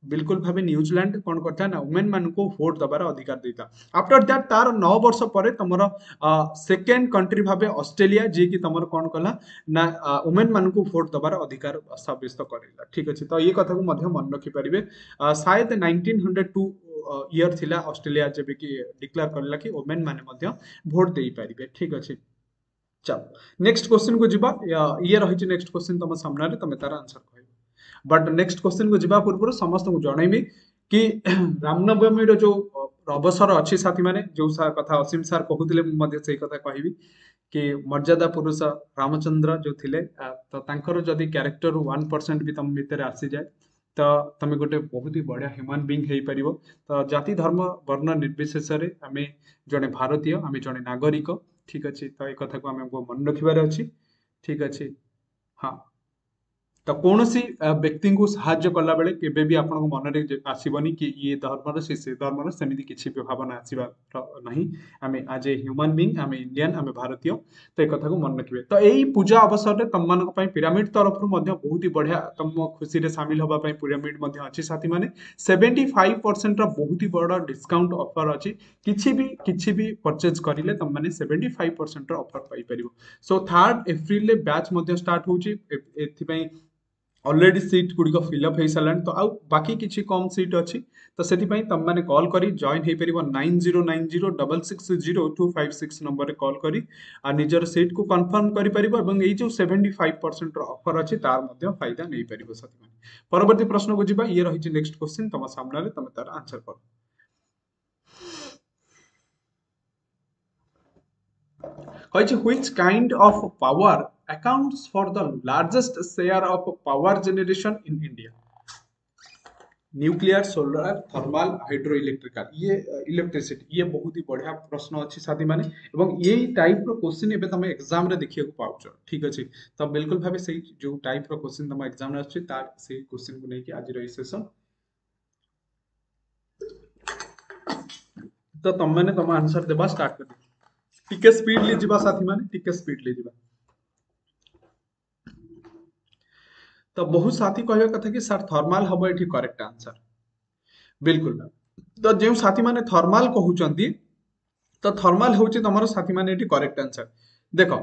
ବିଲକୁଲ ଭାବେ ନ୍ୟୁଜିଲାଣ୍ଡ କ'ଣ କରିଥିଲା ନା ଓମେନ୍ ମାନଙ୍କୁ ଭୋଟ ଦେବାର ଅଧିକାର ଦେଇଥିଲା ଆଫ୍ଟର ଦ୍ୟାଟ୍ ତାର ନଅ ବର୍ଷ ପରେ ତମର ସେକେଣ୍ଡ କଣ୍ଟ୍ରି ଭାବେ ଅଷ୍ଟ୍ରେଲିଆ ଯିଏକି ତମର କ'ଣ କଲା ନା ଓମେନ୍ ମାନଙ୍କୁ ଭୋଟ ଦେବାର ଅଧିକାର ସାବ୍ୟସ୍ତ କରେଇଲା ଠିକ ଅଛି ତ ଇଏ କଥାକୁ ମଧ୍ୟ ମନେ ରଖିପାରିବେ ସାୟଦ ନାଇନଟିନ୍ ହଣ୍ଡ୍ରେଡ୍ ଟୁ ଇୟର୍ ଥିଲା ଅଷ୍ଟ୍ରେଲିଆ ଯେବେକି ଡିକ୍ଲାର କଲା କି ଓମେନ୍ ମାନେ ମଧ୍ୟ ଭୋଟ ଦେଇପାରିବେ ଠିକ୍ ଅଛି ଚାଲ ନେକ୍ସଟ କ୍ୱେଶ୍ଚିନ୍ କୁ ଯିବା ଇଏ ରହିଛି ନେକ୍ସଟ କ୍ୱେଶ୍ଚିନ୍ ତମ ସାମ୍ନାରେ ତମେ ତାର ଆନ୍ସର କହିବ ବଟ୍ ନେକ୍ସଟ କ୍ୱେଶ୍ଚିନ୍ କୁ ଯିବା ପୂର୍ବରୁ ସମସ୍ତଙ୍କୁ ଜଣେଇବି କି ରାମନବମୀର ଯୋଉ ଅବସର ଅଛି ସାଥୀମାନେ ଯୋଉ ସାର୍ କଥା ଅସୀମ ସାର୍ କହୁଥିଲେ ମୁଁ ମଧ୍ୟ ସେଇ କଥା କହିବି କି ମର୍ଯ୍ୟାଦା ପୁରୁଷ ରାମଚନ୍ଦ୍ର ଯୋଉ ଥିଲେ ତ ତାଙ୍କର ଯଦି କ୍ୟାରେକ୍ଟରରୁ ୱାନ୍ ପରସେଣ୍ଟ ବି ତମ ଭିତରେ ଆସିଯାଏ ତ ତମେ ଗୋଟେ ବହୁତ ହି ବଢିଆ ହ୍ୟୁମାନ ବିଙ୍ଗ ହେଇପାରିବ। ତ ଜାତି ଧର୍ମ ବର୍ଣ୍ଣ ନିର୍ବିଶେଷରେ ଆମେ ଜଣେ ଭାରତୀୟ ଆମେ ଜଣେ ନାଗରିକ ଠିକ ଅଛି? ତ ଏ କଥାକୁ ଆମକୁ ମନେ ରଖିବାର ଅଛି। ଠିକ ଅଛି? ହଁ। ତ କୌଣସି ବ୍ୟକ୍ତିଙ୍କୁ ସାହାଯ୍ୟ କଲା ବେଳେ କେବେ ବି ଆପଣଙ୍କ ମନରେ ଆସିବନି କି ଇଏ ଧର୍ମର ସେ ସେ ଧର୍ମର ସେମିତି କିଛି ବି ଭାବନା ଆସିବାର ନାହିଁ ଆମେ ଆଜ ଏ ହ୍ୟୁମାନ ବିଙ୍ଗ ଆମେ ଇଣ୍ଡିଆନ ଆମେ ଭାରତୀୟ ତ ଏ କଥାକୁ ମନେ ରଖିବେ ତ ଏଇ ପୂଜା ଅବସରରେ ତମମାନଙ୍କ ପାଇଁ ପିରାମିଡ ତରଫରୁ ମଧ୍ୟ ବହୁତ ହି ବଢିଆ ତମ ଖୁସିରେ ସାମିଲ ହବା ପାଇଁ ପିରାମିଡ ମଧ୍ୟ ଅଛି ସାଥୀମାନେ ସେଭେଣ୍ଟି ଫାଇଭ ପରସେଣ୍ଟର ବହୁତ ହି ବଡ ଡିସକାଉଣ୍ଟ ଅଫର ଅଛି କିଛି ବି କିଛି ବି ପରଚେଜ କରିଲେ ତମମାନେ ସେଭେଣ୍ଟି ଫାଇଭ ପରସେଣ୍ଟର ଅଫର ପାଇପାରିବ ସୋ ଥାର୍ଡ ଏପ୍ରିଲରେ ବ୍ୟାଚ୍ ମଧ୍ୟ ଷ୍ଟାର୍ଟ ହଉଛି ଏଥିପାଇଁ অলরেडी ସିଟ୍ ଗୁଡ଼ିକ ଫିଲ୍ଅପ୍ ହୋଇସାରିଲାଣି ତ ଆଉ ବାକି କିଛି କମ୍ ସିଟ୍ ଅଛି ତ ସେଥିପାଇଁ ତୁମମାନେ କଲ୍ କରି ଜଏନ୍ ହେଇପାରିବ nine zero nine zero double six zero two five six ନମ୍ବରରେ କଲ୍ କରି ଆଉ ନିଜର ସିଟ୍କୁ କନଫର୍ମ କରିପାରିବ ଏବଂ ଏଇ ଯେଉଁ ସେଭେଣ୍ଟି ଫାଇଭ୍ ପରସେଣ୍ଟର ଅଫର୍ ଅଛି ତାର ମଧ୍ୟ ଫାଇଦା ନେଇପାରିବ ସାଥିମାନେ ପରବର୍ତ୍ତୀ ପ୍ରଶ୍ନକୁ ଯିବା ଇଏ ରହିଛି ନେକ୍ସଟ କ୍ୱେଶ୍ଚିନ୍ ତୁମ ସାମ୍ନାରେ ତୁମେ ତାର ଆନ୍ସର କର which kind of power accounts for the largest share of power generation in India nuclear solar thermal hydroelectrical ये uh, इलेक्ट्रिसिटी ये बहुत ही बढ़िया प्रश्न अच्छी साथी माने। एवं ये टाइप रो क्वेश्चन एबे तमे एग्ज़ाम रे देखिए को पाउच। ठीक अछि? त बिल्कुल भाबे सही जो टाइप रो क्वेश्चन तमे एग्ज़ाम रे अछि तार से क्वेश्चन को लेके आज रो सेशन तो तुम मैंने तुम आंसर देबा स्टार्ट कर ଟିକେ ସ୍ପିଡଲି ଯିବା ସାଥୀମାନେ ଟିକେ ସ୍ପିଡଲି ଯିବା ତ ବହୁତ ସାଥୀ କହିବା କଥା କି ସାର୍ ଥର୍ମାଲ ହବ ଏଠି କରେକ୍ଟ ଆନ୍ସର ବିଲକୁଲ ତ ଯେଉଁ ସାଥୀମାନେ ଥର୍ମାଲ କହୁଛନ୍ତି ତ ଥର୍ମାଲ ହେଉଛି ତମର ସାଥୀମାନେ ଏଠି କରେକ୍ଟ ଆନ୍ସର ଦେଖ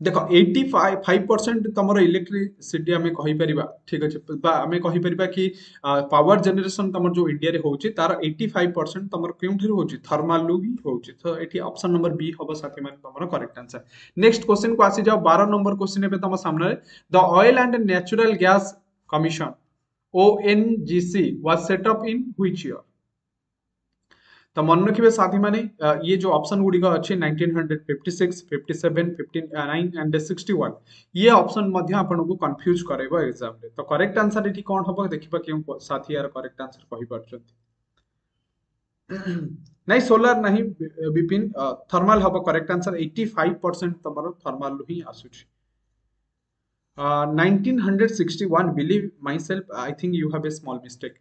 देख एट्टी फाइव परसेंट तुम इलेक्ट्रिसीटी आम कहीपर ठीक अच्छे आम कहीपर कि पावर जेनेसन तुम जो इंडिया हो तार एट्टी फाइव परसेंट तुम क्यों हो थर्माल ही हो तो ये ऑप्शन नंबर बी हम साथी मैंने तुम करेक्ट आंसर नेक्स्ट क्वेश्चन को आसी जाओ बार नंबर क्वेश्चन ए तुम सामने the oil and natural gas commission O N G C was set up in which तो मन रखिए साथी मैंने ये जो ऑप्शन गुड़िक अच्छे 1956, 57, 59 एंड 61 ये तो करेक्ट आंसर साथी यार करेक्ट आंसर नहीं सोलर नहीं विपिन थर्मल करेक्ट आंसर 85% तमरो थर्मल ही आसुछि uh, 1961 believe myself i think you have a small mistake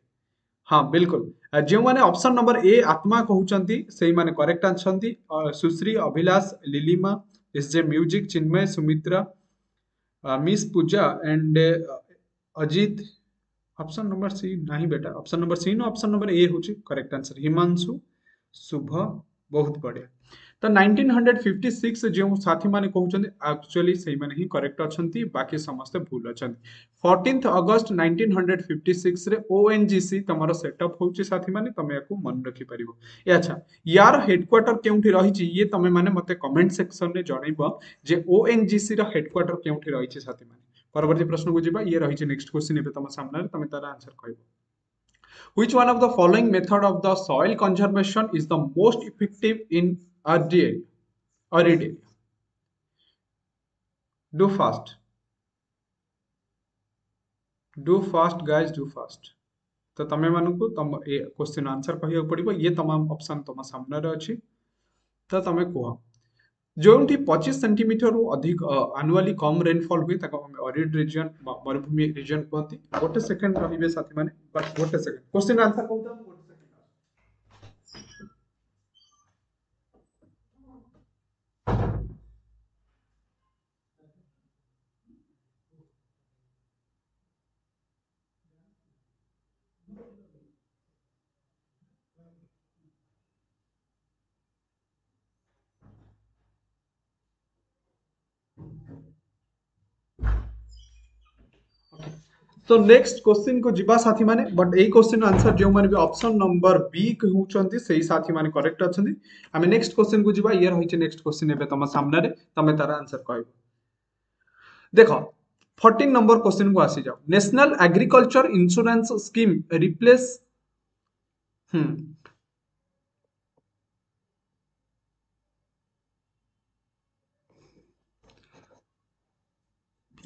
हाँ बिल्कुल। जो मैंने ऑप्शन नंबर ए आत्मा कहते से मैंने correct answer Sushri, Abhilash, Lilima S J music Chinmay, Sumitra miss Puja and Ajit. Option number C नहीं बेटा। Option number C no option number A हूँ करेक्ट आंसर हिमांशु, शुभ, बहुत बढ़िया। ତ ନାଇନଟିନ୍ ହଣ୍ଡ୍ରେଡ୍ ଫିଫ୍ଟି ସିକ୍ସ ଯେଉଁ ସାଥୀମାନେ କହୁଛନ୍ତି ଆକ୍ଚୁଆଲି ସେଇମାନେ ହିଁ କରେକ୍ଟ ଅଛନ୍ତି ବାକି ସମସ୍ତେ ଭୁଲ ଅଛନ୍ତି। Fourteenth August nineteen hundred fifty ସିକ୍ସରେ O N G C ତମର ସେଟଅପ୍ ହେଉଛି ସାଥୀମାନେ ତମେ ୟାକୁ ମନେ ରଖିପାରିବ। ଏ ଆଚ୍ଛା ୟାର ହେଡକ୍ୱାର୍ଟର କେଉଁଠି ରହିଛି ଇଏ ତମେମାନେ ମୋତେ କମେଣ୍ଟ ସେକ୍ସନରେ ଜଣେଇବ ଯେ ଓ ଏନ୍ ଜି ସିର ହେଡକ୍ୱାର୍ଟର କେଉଁଠି ରହିଛି ସାଥୀମାନେ। ପରବର୍ତ୍ତୀ ପ୍ରଶ୍ନକୁ ଯିବା ଇଏ ରହିଛି ନେକ୍ସଟ କ୍ୱେଶ୍ଚିନ୍ ଏବେ ତମ ସାମ୍ନାରେ ତମେ ତାର ଆନ୍ସର କହିବ। Which one of the following method of the soil conservation is the most effective in a or a day. Do fast. Do fast guys do fast. ତ ତମେମାନଙ୍କୁ ତମ ଏ କ୍ୱେଶ୍ଚିନ୍ ଆନ୍ସର୍ କହିବାକୁ ପଡ଼ିବ ଇଏ ତମାମ ଅପସନ୍ ତମ ସାମ୍ନାରେ ଅଛି ତ ତମେ କୁହ ଯେଉଁଠି ପଚିଶ ସେଣ୍ଟିମିଟରରୁ ଅଧିକ ଆନୁଆଲି କମ୍ ରେନ୍ଫଲ୍ ହୁଏ ତାକୁ ଆମେ ଅରିଡ୍ ରିଜିଅନ୍ ମରୁଭୂମି ରିଜିଅନ୍ କୁହନ୍ତି ଗୋଟେ ସେକେଣ୍ଡ ରହିବେ ସାଥିମାନେ ବାସ୍ ଗୋଟେ ସେକେଣ୍ଡ କ୍ୱେଶ୍ଚିନ୍ ଆନ୍ସର୍ କହୁଥା ତ ନେକ୍ସଟ କ୍ୱେଶ୍ଚିନ୍ କୁ ଯିବା ସାଥିମାନେ ବଟ୍ ଏଇ କ୍ୱେଶ୍ଚିନ୍ ଆନ୍ସର ଯେଉଁମାନେ ବି ଅପସନ୍ ନମ୍ବର ବି ହେଉଛନ୍ତି ସେଇ ସାଥିମାନେ କରେକ୍ଟ ଅଛନ୍ତି। ଆମେ ନେକ୍ସଟ କ୍ୱେଶ୍ଚିନ୍ କୁ ଯିବା ଇଏ ରହିଛି ନେକ୍ସଟ କ୍ୱେଶ୍ଚିନ୍ ଏବେ ତମ ସାମ୍ନାରେ ତମେ ତାର ଆନ୍ସର କହିବ। ଦେଖ ଫର୍ଟିନ୍ ନମ୍ବର କ୍ୱେଶ୍ଚିନ୍ କୁ ଆସିଯାଅ national agriculture insurance scheme replace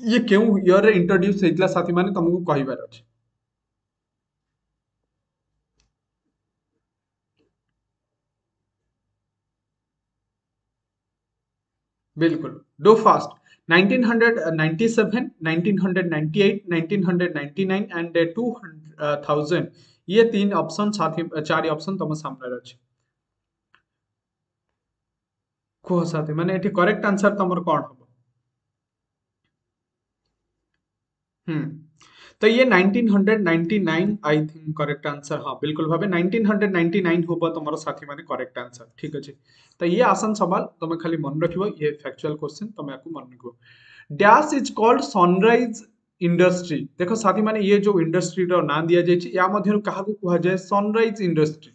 क्यों ईयर इंट्रोड्यूस होता साथी मैंने तुमको कहबार अच्छे बिल्कुल डो फास्ट 1997 1998 1999 एंड 2000 ये तीन ऑप्शन साथी चार ऑप्शन तुम सामने अच्छे कह साथी माने करेक्ट आंसर तुम कौन हम हम्म। तो ये 1999 आई थिंक करेक्ट आंसर हाँ बिल्कुल भावे 1999 होबो तुम्हारा साथी माने करेक्ट आंसर ठीक अछि। तो ये आसान सवाल, तुम खाली मन रखिबो ये फैक्चुअल क्वेश्चन तुम याकू मन रखिबो dash is called sunrise industry देखो साथी माने ये जो इंडस्ट्री रो नाम दिया जाय या जाय सनराइज इंडस्ट्री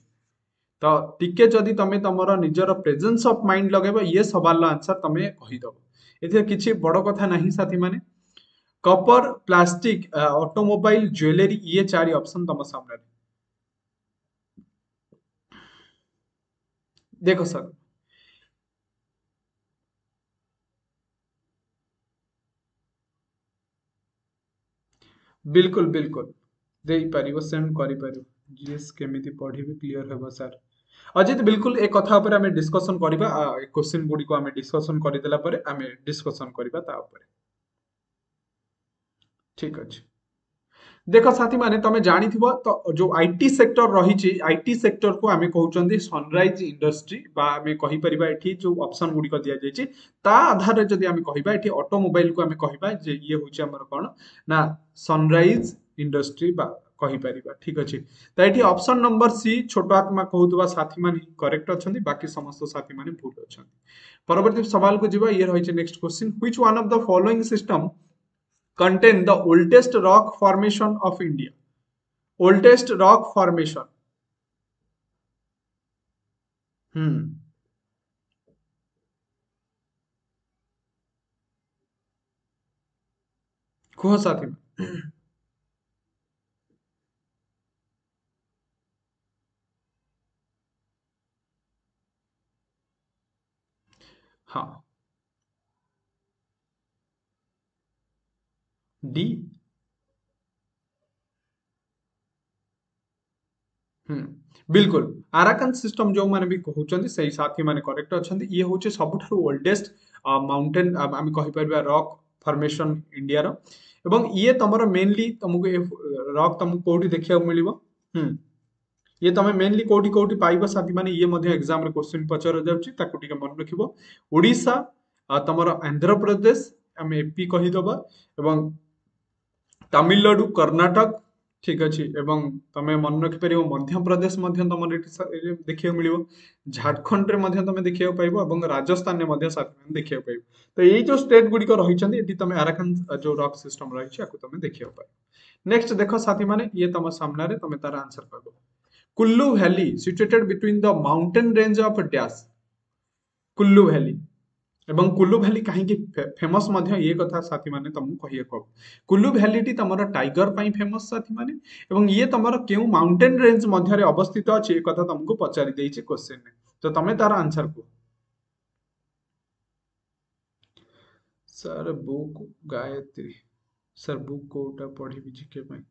तो टिके जदि तमे तमरो निजर प्रेजेंस ऑफ़ माइंड लगेबो, ये सवाल आंसर तमे कहि दबो। बड़ कथा नाही साथी माने। कपर प्लास्टिक ऑटोमोबाइल ज्वेलरी ये चार ऑप्शन तुम सामने देखो सर। बिल्कुल बिल्कुल। दे सेंड करमी पढ़े क्लीयर सर अजित, बिल्कुल एक कथा डिस्कसन क्वेश्चन गुड़ी को डिस्कसन करदे ଠିକ ଅଛି। ଦେଖ ସାଥୀ ମାନେ ତମେ ଜାଣିଥିବ ତ ଯୋଉ ଆଇଟି ସେକ୍ଟର ରହିଛି ଆଇଟି ସେକ୍ଟରକୁ ଆମେ କହୁଛନ୍ତି ସନରାଇଜ ଇଣ୍ଡଷ୍ଟ୍ରି ବା ଆମେ କହିପାରିବା ଏଠି ଯୋଉ ଅପସନ ଗୁଡ଼ିକ ଦିଆଯାଇଛି ତା ଆଧାରରେ ଯଦି ଆମେ କହିବା ଏଠି ଅଟୋମୋବାଇଲକୁ ଆମେ କହିବା ଯେ ଇଏ ହଉଛି ଆମର କଣ? ନା ସନରାଇଜ ଇଣ୍ଡଷ୍ଟ୍ରି ବା କହିପାରିବା ଠିକ ଅଛି। ତ ଏଠି ଅପସନ ନମ୍ବର ସି ଛୋଟ ଆତ୍ମା କହୁଥିବା ସାଥୀ ମାନେ କରେକ୍ଟ ଅଛନ୍ତି ବାକି ସମସ୍ତ ସାଥୀ ମାନେ ଭୁଲ ଅଛନ୍ତି। ପରବର୍ତ୍ତୀ ସବାଲକୁ ଯିବା ଇଏ ରହିଛି next question which one of the following system contain the oldest rock formation of India. Oldest rock formation. Hmm. कुह साथी हाँ डी हम्म बिल्कुल। आराकान सिस्टम जो माने भी कहउछन्ती सही साथी माने करेक्ट अछन्ती ये होचे सबठारु ओल्डेस्ट माउंटेन आमे कहि परबा रॉक फॉर्मेशन इंडिया रो। एवं ये तमरो मेनली तुमको रॉक तुमको कोठी देखिया मिलिबो? हम्म। ये तमे मेनली कोठी कोठी पाइबो साथी माने, ये मध्ये एग्ज़ाम क्वेश्चन पचर जाउची मन रखा ओडिसा तमरो आंध्र प्रदेश, आमे एपी कहि दबा। एवं ତାମିଲନାଡୁ କର୍ଣ୍ଣାଟକ ଠିକ ଅଛି ଏବଂ ତମେ ମନେ ରଖିପାରିବ ମଧ୍ୟପ୍ରଦେଶ ମଧ୍ୟ ତମର ଏଠି ଦେଖିବାକୁ ମିଳିବ ଝାଡଖଣ୍ଡରେ ମଧ୍ୟ ତମେ ଦେଖିବାକୁ ପାଇବ ଏବଂ ରାଜସ୍ଥାନରେ ମଧ୍ୟ ସାଥୀମାନେ ଦେଖିବାକୁ ପାଇବ। ତ ଏଇ ଯୋଉ ଷ୍ଟେଟ ଗୁଡିକ ରହିଛନ୍ତି ଏଠି ତମେ ଆରାକାନ ଯୋଉ ରକ୍ ସିଷ୍ଟମ ରହିଛି ଆକୁ ତମେ ଦେଖିବାକୁ ପାଇବ। ନେକ୍ସଟ ଦେଖ ସାଥୀମାନେ ଇଏ ତମ ସାମ୍ନାରେ ତମେ ତାର ଆନ୍ସର କହିବ Kullu valley situated between the mountain range of dash Kullu valley ଏବଂ କୁଲୁ ଭ୍ୟାଲି କାହିଁକି ଫେମସ୍ ମଧ୍ୟ ଇଏ କଥା ସାଥୀମାନେ ତମକୁ କହିବାକୁ ହବ କୁଲୁ ଭ୍ୟାଲିଟି ତମର ଟାଇଗର ପାଇଁ ଫେମସ୍ ସାଥୀମାନେ ଏବଂ ଇଏ ତମର କେଉଁ ମାଉଣ୍ଟେନ ରେଞ୍ଜ ମଧ୍ୟରେ ଅବସ୍ଥିତ ଅଛି ଏ କଥା ତମକୁ ପଚାରି ଦେଇଛି କ୍ୱେଶ୍ଚିନରେ ତ ତମେ ତାର ଆନ୍ସର କୁହ sir book Gayatri sir book କୋଉଟା ପଢିବି ଜିକେ ପାଇଁ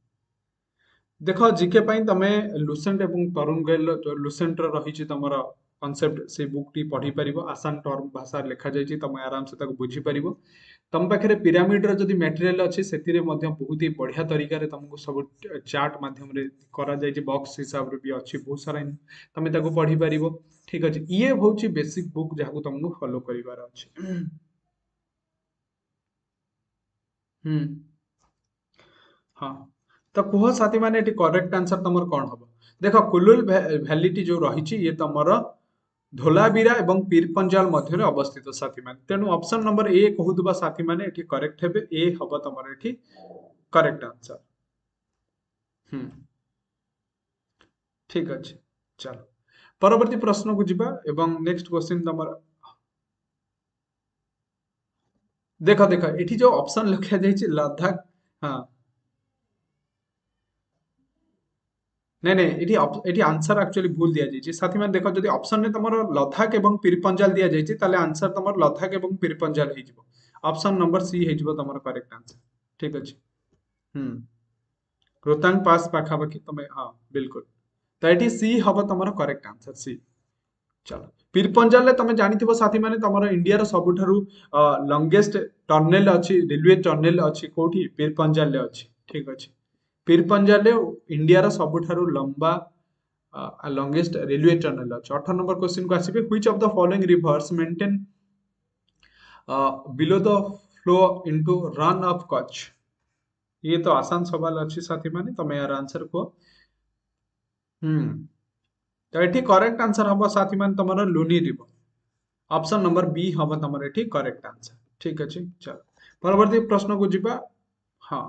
ଦେଖ ଜିକେ ପାଇଁ ତମେ ଲୁସେଣ୍ଟ ଏବଂ ତରୁଣ ଗୋଏଲ ଲୁସେଣ୍ଟର ରହିଛି ତମର କନସେପ୍ଟ ସେ ବୁକ୍ଟି ପଢିପାରିବ ଆସାନ ଟର୍ମ ଭାଷାରେ ଲେଖାଯାଇଛି ତମେ ଆରାମସେ ତାକୁ ବୁଝିପାରିବ। ତମ ପାଖରେ ପିରାମିଡର ଯଦି ମେଟେରିଆଲ ଅଛି ସେଥିରେ ମଧ୍ୟ ବହୁତ ହି ବଢିଆ ତରିକାରେ ତମକୁ ସବୁ ଚାର୍ଟ ମାଧ୍ୟମରେ କରାଯାଇଛି ବକ୍ସ ହିସାବରେ ବି ଅଛି ବହୁତ ସାରା ତମେ ତାକୁ ପଢିପାରିବ ଠିକ ଅଛି ଇଏ ହଉଛି ବେସିକ ବୁକ୍ ଯାହାକୁ ତମକୁ ଫଲୋ କରିବାର ଅଛି। ହୁଁ। ହଁ। ତ କୁହ ସାଥୀ ମାନେ ଏଠି କରେକ୍ଟ ଆନ୍ସର ତମର କଣ ହବ? ଦେଖ କୁଲୁଲ ଭ୍ୟାଲିଟି ଯୋଉ ରହିଛି ଇଏ ତମର ଧୋଲାବିରା ଏବଂ ପୀରପଞ୍ଜାଲ ମଧ୍ୟରେ ଅବସ୍ଥିତ ସାଥୀମାନେ। ତେଣୁ ଅପସନ ନମ୍ବର ଏ କହୁଥିବା ସାଥୀମାନେ ଏଠି କରେକ୍ଟ ହେବେ। ଏ ହବ ତମର ଏଠି କରେକ୍ଟ ଆନ୍ସର ହୁଁ। ଠିକ ଅଛି। ଚାଲ। ପରବର୍ତ୍ତୀ ପ୍ରଶ୍ନକୁ ଯିବା ଏବଂ ନେକ୍ସଟ କ୍ୱେଶ୍ଚିନ୍ ତମର ଦେଖ ଦେଖ। ଏଠି ଯୋଉ ଅପସନ ଲେଖାଯାଇଛି ଲଦାଖ ହଁ। ନାଇଁ ନାଇଁ ଏଠି ଏଠି ଆନ୍ସର ଆକ୍ଚୁଆଲି ଭୁଲ ଦିଆଯାଇଛି ସାଥୀମାନେ ଦେଖ ଯଦି ଅପସନରେ ତମର ଲଦାଖ ଏବଂ ପିରପଞ୍ଜାଲ ଦିଆଯାଇଛି ତାହେଲେ ଆନ୍ସର ତମର ଲଦାଖ ଏବଂ ପିରପଞ୍ଜାଲ ହେଇଯିବ ଅପସନ ନମ୍ବର ସି ହେଇଯିବ ତମର କରେକ୍ଟ ଆନ୍ସର ଠିକ ଅଛି ହୁଁ ରୋହତାଙ୍ଗ ପାସ୍ ପାଖାପାଖି ତମେ ହଁ ବିଲକୁଲ ତ ଏଠି ସି ହବ ତମର କରେକ୍ଟ ଆନ୍ସର ସି ଚାଲ ପିରପଞ୍ଜାଲରେ ତମେ ଜାଣିଥିବ ସାଥୀମାନେ ତମର ଇଣ୍ଡିଆର ସବୁଠାରୁ ଲଙ୍ଗେଷ୍ଟ ଟର୍ନେଲ ଅଛି ରେଲୱେ ଟର୍ନେଲ ଅଛି କୋଉଠି? ପିରପଞ୍ଜାଲରେ ଅଛି। ଠିକ ଅଛି? ପିରପଞ୍ଜାରେ ଇଣ୍ଡିଆର लंबा लंगेस्ट रेलवे टनल ଟନେଲ ଅଛି। नंबर क्वेश्चन को ଆସିବେ। Which of the following rivers maintain below the flow into Rann of Kutch ये तो आसान सवाल अच्छी साथी माने तो मैं यार आंसर को हम्म तो ये करेक्ट आंसर हम साथी मान तुम्हारा Luni river option number B हम तुम्हारे करेक्ट आंसर ठीक अच्छे चल परवर्ती प्रश्न को जीवा हाँ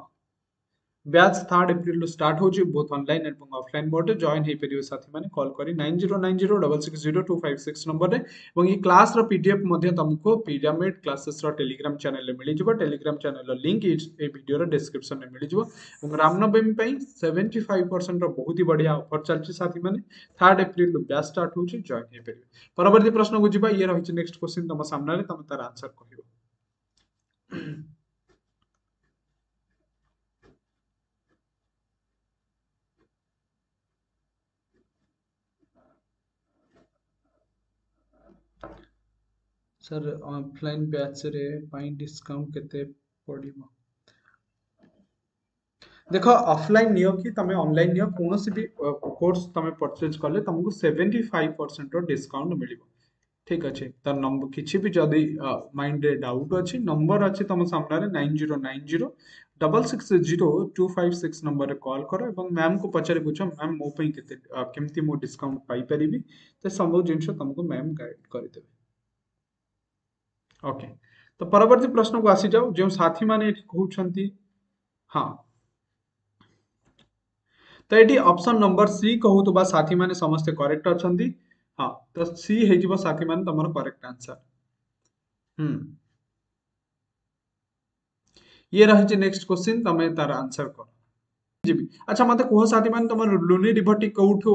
ବ୍ୟାଚ୍ ଥାର୍ଡ ଏପ୍ରିଲ ଷ୍ଟାର୍ଟ ହେଉଛି ବୋଥ୍ ଅନଲାଇନ୍ ଏବଂ ଅଫଲାଇନ୍ ମୋଡ୍ରେ ଜଏନ୍ ହେଇପାରିବେ ସାଥୀମାନେ କଲ୍ କରି nine zero nine zero double six zero two five six ନମ୍ବରରେ ଏବଂ ଏହି କ୍ଲାସ୍ର ପି ଡି ଏଫ୍ ମଧ୍ୟ ତୁମକୁ ପିରାମିଡ୍ କ୍ଲାସେସ୍ର ଟେଲିଗ୍ରାମ ଚ୍ୟାନେଲରେ ମିଳିଯିବ ଟେଲିଗ୍ରାମ ଚ୍ୟାନେଲର ଲିଙ୍କ୍ ଏହି ଭିଡ଼ିଓର ଡେସ୍କ୍ରିପ୍ସନରେ ମିଳିଯିବ ଏବଂ ରାମନବମୀ ପାଇଁ ସେଭେଣ୍ଟି ଫାଇଭ୍ ପରସେଣ୍ଟର ବହୁତ ହି ବଢ଼ିଆ ଅଫର୍ ଚାଲିଛି ସାଥୀମାନେ ଥାର୍ଡ ଏପ୍ରିଲରୁ ବ୍ୟାଚ୍ ଷ୍ଟାର୍ଟ ହେଉଛି ଜଏନ୍ ହେଇପାରିବେ ପରବର୍ତ୍ତୀ ପ୍ରଶ୍ନକୁ ଯିବା ଇଏ ରହିଛି ନେକ୍ସଟ କ୍ୱେଶ୍ଚିନ୍ ତମ ସାମ୍ନାରେ ତମେ ତାର ଆନ୍ସର କହିବ सर, ऑफलाइन बैच रे पाई डिस्काउंट केते पड़िबो? देख, ऑफलाइन नियो कि तमे ऑनलाइन नियो कोनोसी भी कोर्स तमे परचेज करले, तुमको 75% रो डिस्काउंट मिलिबो। ठीक अछि त नंबर किछि भी जदी माइंड रे डाउट अछि, नंबर अछि तम सामने रे 9090 double six zero two five six number call कर मैम को पचारे पूछ, मैम, मो केते केमती मो डिस्काउंट पाई परिबी? ते सब जिंस तुमको मैम गाइड करदेवे। ओके तो परवर्ती प्रश्न को आसी जाओ जो साथी माने हाँ। तो ये ऑप्शन नंबर सी कहूतबा साथी माने समस्त करेक्ट अछंती हाँ तो सी हे साथी माने तमर करेक्ट आंसर हम्म। ये रही नेक्स्ट क्वेश्चन तमे तार आंसर कर। अच्छा मते कोह साथी माने तमर लुनी रिवर टी कोठो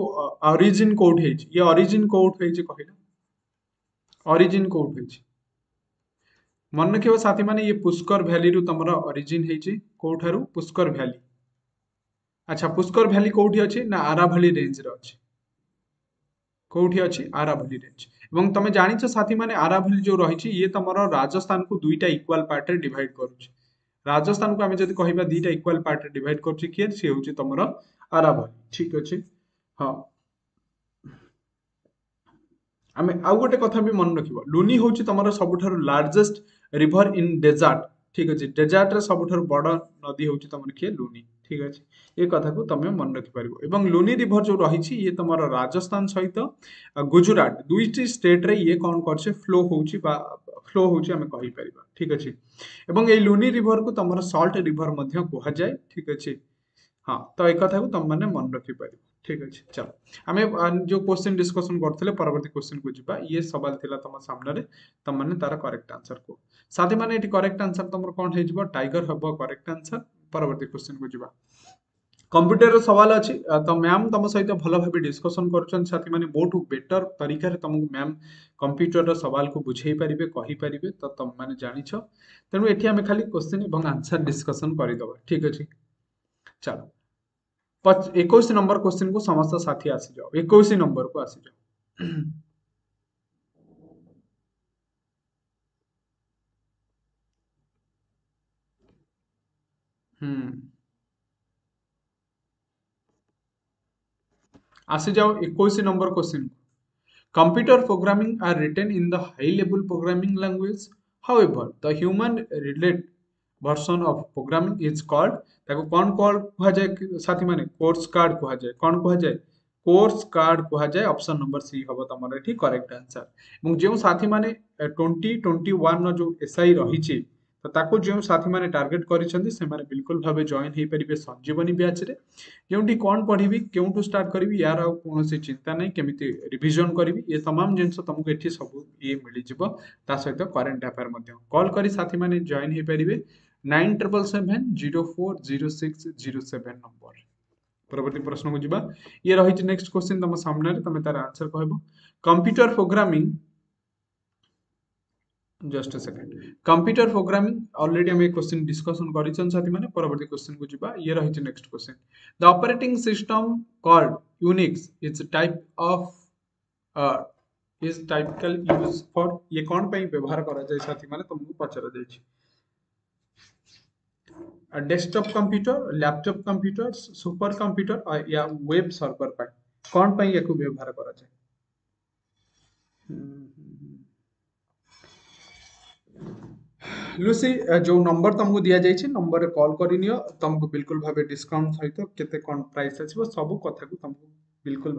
ओरिजिन कोठ हे ये ओरिजिन कोठ ମନେରଖିବ ସାଥିମାନେ ଇଏ ପୁଷ୍କର ଭ୍ୟାଲିରୁ ତମର ଅରିଜିନ୍ ହେଇଛି। କେଉଁଠାରୁ? ପୁଷ୍କର ଭ୍ୟାଲି। ଆଚ୍ଛା ପୁଷ୍କର ଭ୍ୟାଲି କେଉଁଠି ଅଛି? ନା ଆରାଭଳି ରେଞ୍ଜରେ ଅଛି? କେଉଁଠି ଅଛି? ଆରାଭଲି ରେଞ୍ଜ ଏବଂ ତମେ ଜାଣିଛ ସାଥିମାନେ ଆରାଭଲି ଯେଉଁ ରହିଛି ଇଏ ତମର ରାଜସ୍ଥାନକୁ ଦୁଇଟା ଇକ୍ୱାଲ ପାର୍ଟରେ ଡିଭାଇଡ୍ କରୁଛି। ରାଜସ୍ଥାନକୁ ଆମେ ଯଦି କହିବା ଦୁଇଟା ଇକ୍ୱାଲ ପାର୍ଟରେ ଡିଭାଇଡ୍ କରୁଛି କିଏ? ସିଏ ହେଉଛି ତମର ଆରାଭଲି ଠିକ୍ ଅଛି? ହଁ। ଆମେ ଆଉ ଗୋଟେ କଥା ବି ମନେ ରଖିବ। ଲୁନି ହେଉଛି ତମର ସବୁଠାରୁ ଲାର୍ଜେଷ୍ଟ ରିଭର ଇନ୍ ଡେଜର୍ଟ ଠିକ ଅଛି। ଡେଜର୍ଟରେ ସବୁଠାରୁ ବଡ ନଦୀ ହେଉଛି ତମର କିଏ? ଲୁନି ଠିକ ଅଛି। ଏ କଥାକୁ ତମେ ମନେ ରଖିପାରିବ। ଏବଂ ଲୁନି ରିଭର ଯୋଉ ରହିଛି ଇଏ ତମର ରାଜସ୍ଥାନ ସହିତ ଗୁଜୁରାଟ ଦୁଇଟି ଷ୍ଟେଟରେ ଇଏ କ'ଣ କରୁଛି? ଫ୍ଲୋ ହେଉଛି ବା ଫ୍ଲୋ ହେଉଛି ଆମେ କହିପାରିବା ଠିକ ଅଛି। ଏବଂ ଏଇ ଲୁନି ରିଭରକୁ ତମର ସଲ୍ଟ ରିଭର ମଧ୍ୟ କୁହାଯାଏ ଠିକ ଅଛି। ହଁ ତ ଏ କଥାକୁ ତମମାନେ ମନେ ରଖିପାରିବ। ঠিক ଅଛି ଚାଲ ଆମେ ଯୋଉ କ୍ୱେଶ୍ଚିନ୍ ଡିସ୍କସନ୍ କରୁଥିଲେ ପରବର୍ତ୍ତୀ କ୍ୱେଶ୍ଚିନ୍କୁ ଯିବା ଇଏ ସବାଲ ଥିଲା ତମ ସାମ୍ନାରେ ତମମାନେ ତାର କରେକ୍ଟ ଆନ୍ସର କୁହ ସାଥୀମାନେ ଏଠି କରେକ୍ଟ ଆନ୍ସର ତମର କ'ଣ ହେଇଯିବ ଟାଇଗର ହେବ କରେକ୍ଟ ଆନ୍ସର ପରବର୍ତ୍ତୀ କ୍ୱେଶ୍ଚିନ୍କୁ ଯିବା କମ୍ପ୍ୟୁଟରର ସୱାଲ ଅଛି ତ ମ୍ୟାମ୍ ତମ ସହିତ ଭଲ ଭାବେ ଡିସ୍କସନ୍ କରୁଛନ୍ତି ସାଥୀମାନେ ମୋଠୁ ବେଟର ତରିକାରେ ତମକୁ ମ୍ୟାମ୍ କମ୍ପ୍ୟୁଟରର ସୱାଲକୁ ବୁଝେଇ ପାରିବେ କହିପାରିବେ ତ ତମମାନେ ଜାଣିଛ ତେଣୁ ଏଠି ଆମେ ଖାଲି କ୍ୱେଶ୍ଚିନ୍ ଏବଂ ଆନ୍ସର ଡିସ୍କସନ୍ କରିଦେବା ଠିକ ଅଛି ଚାଲ इक्कीस नंबर क्वेश्चन को समस्त साथी आसी जाओ। इक्कीस नंबर को आसी जाओ। हम्म। आसी जाओ इक्कीस number question computer programming are written in the high level programming language however the human relate version of programming is called ତାକୁ କ'ଣ କଲ୍ କୁହାଯାଏ ସାଥିମାନେ କୋର୍ସ କାର୍ଡ଼ କୁହାଯାଏ କ'ଣ କୁହାଯାଏ কোর্স কার্ড কুহাযায় অপশন নম্বর সি হব তোমার এটি করেক্ট আনসার এবং যে সাথী মানে টোয়েন্টি টোয়েন্টি ওয়ান যে এসআই রয়েছে তো তাকে যে সাথী মানে টার্গেট করেছেন সেমানে বিলকুল ভাবে জয়েন হয়ে পারিবে সঞ্জীবনী ব্যাচরে যেটি কোণ পড়বি কেউঠু স্টার্ট করবি ইয়ার আউ কোণী চিন্তা নাই কেমিতি রিভিজন করবি এ তমাম জিনিস তোমাকে এটি সব ইয়ে মিলিযোগ তা সহিত করেন্ট আফেয়ার মধ্যে কল করে সাথী মানে জয়েন হয়ে পারিবে triple seven zero four zero six zero seven number परवर्ती प्रश्न को जीवा ये रही नेक्स्ट क्वेश्चन तुम सामने तुम तार आंसर कह computer programming just second computer programming already हम क्वेश्चन डिस्कशन करिसन साथी माने परवर्ती क्वेश्चन को जीवा ये रही next question the operating system called Unix is type of is typical use for ये कौन पे व्यवहार करा जाय साथी माने तुमको पचरा जाय desktop computer laptop computer super computer या वेब सर्वर पर कौन पर या व्यवहार करा जाए लुसी जो नंबर तुमको दिया जाइए नंबर कॉल कर तुमको बिल्कुल भाव डिस्काउंट सहित केते कौन प्राइस आसो सब कथा को तुमको बिल्कुल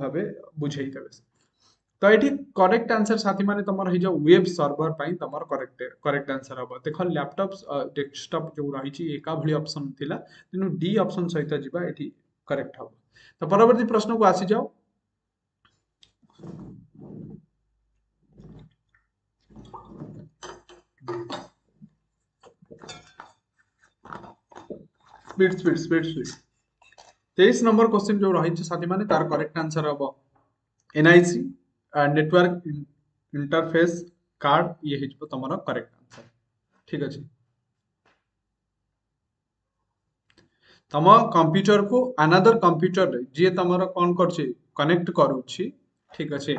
तो ये करेक्ट आंसर साथी माने तमर हे जो वेब सर्वर पई तमर करेक्ट करेक्ट आंसर हबो। देखो लैपटॉप डेस्कटॉप जो रही एका भली ऑप्शन थिला, तेनु डी ऑप्शन सहित जिबा करेक्ट हबो। तो परवर्ती प्रश्न को आसी जाओ। स्पीड स्पीड स्पीड स्पीड तेईस नंबर क्वेश्चन जो रही साथी माने, तार करेक्ट आंसर हम एनआईसी नेटवर्क इंटरफेस कार्ड ये तुम करेक्ट आंसर ठीक अच्छे तुम कंप्यूटर को अनदर कंप्यूटर जी तुम कौन कर कनेक्ट करुच्ची ठीक अच्छे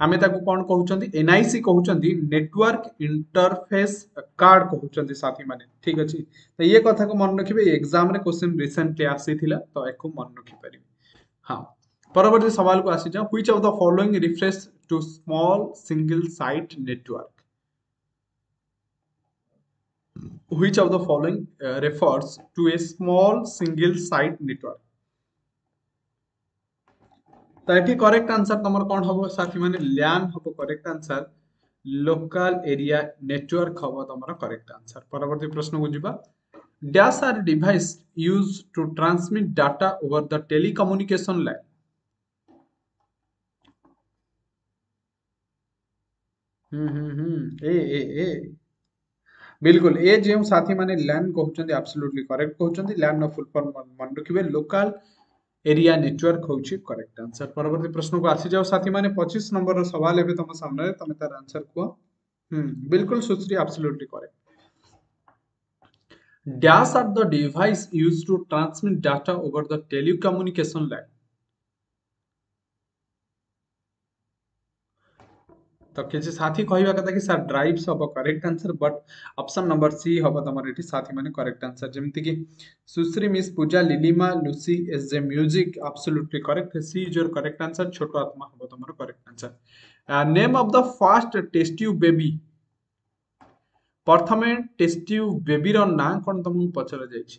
आम कौन कहते एनआईसी कहते नेटवर्क इंटरफेस कार्ड कहते साथी मैंने. ठीक अच्छे तो ये कथा को मन रखिए एग्ज़ाम क्वेश्चन रिसेंटली आसी तो एक मन रखिपारे हाँ। परवर्ती सवाल को आसी जाओ which of the following refresh to small single site network which of the following uh, refers to a small single site network? तो करेक्ट आंसर तुम कौन हम साथी मैंने? लैन हम correct answer local area network हम तुम करेक्ट आंसर परवर्ती प्रश्न को जीवा। Dash are device use to transmit data over the telecommunication line ହୁଁ, ହୁଁ, ହୁଁ। ଏ ଏ ଏ ବିଲକୁଲ ଏ ଯେଉଁ ସାଥୀମାନେ ଲ୍ୟାନ୍ କହୁଛନ୍ତି ଆବସଲ୍ୟୁଟଲି କରେକ୍ଟ କହୁଛନ୍ତି ଲ୍ୟାନ୍ ର ଫୁଲ୍ ଫର୍ମ ମନେ ରଖିବେ ଲୋକାଲ ଏରିଆ ନେଟୱାର୍କ ହେଉଛି କରେକ୍ଟ ଆନ୍ସର ପରବର୍ତ୍ତୀ ପ୍ରଶ୍ନକୁ ଆସିଯାଉ ସାଥୀମାନେ। ପଚିଶ ନମ୍ବରର ସୱାଲ ଏବେ ତମ ସାମ୍ନାରେ। ତମେ ତାର ଆନ୍ସର କୁହ। ହୁଁ ବିଲକୁଲ Sushree absolutely correct Dash are the device used to transmit data over the telecommunication line. ତ କିଛି ସାଥୀ କହିବା କଥା କି ସାର୍ ଡ୍ରାଇଭ୍ସ ହେବ correct answer but option number C ହେବ ତମର ଏଠି ସାଥୀମାନେ କରେକ୍ଟ ଆନ୍ସର୍ ଯେମିତିକି Sushree miss Pooja Lilima Lucy S J music absolutely correct C is your correct answer ଛୋଟ ଆତ୍ମା ହେବ ତମର correct answer name of the first test tube baby ପ୍ରଥମେ ଟେଷ୍ଟ୍ୟୁ ବେବିର ନାଁ କ'ଣ ତମକୁ ପଚରାଯାଇଛି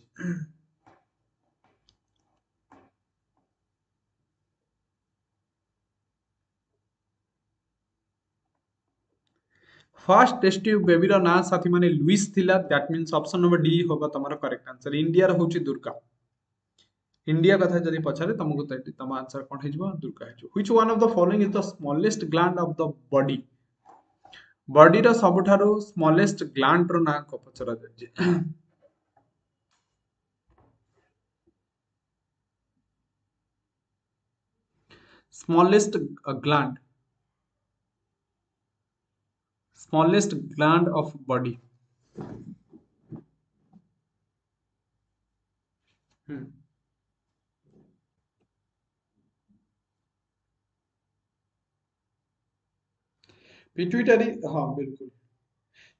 रो पचरा फ़र्स्ट टेस्ट ट्यूब बेबी रो ना साथी माने थिला that means option number D होगा तमरो करेक्ट आंसर इंडिया रो होची दुर्गा इंडिया कथा जदि पछारे तुमको तम आंसर कोन हेजबो दुर्गा हेजो which one of the following is the smallest gland of the body body रो सबठारो स्मॉलेस्ट ग्लैंड रो ना को पछरा जाय smallest gland smallest gland of body. Hmm. Pituitary हाँ बिल्कुल।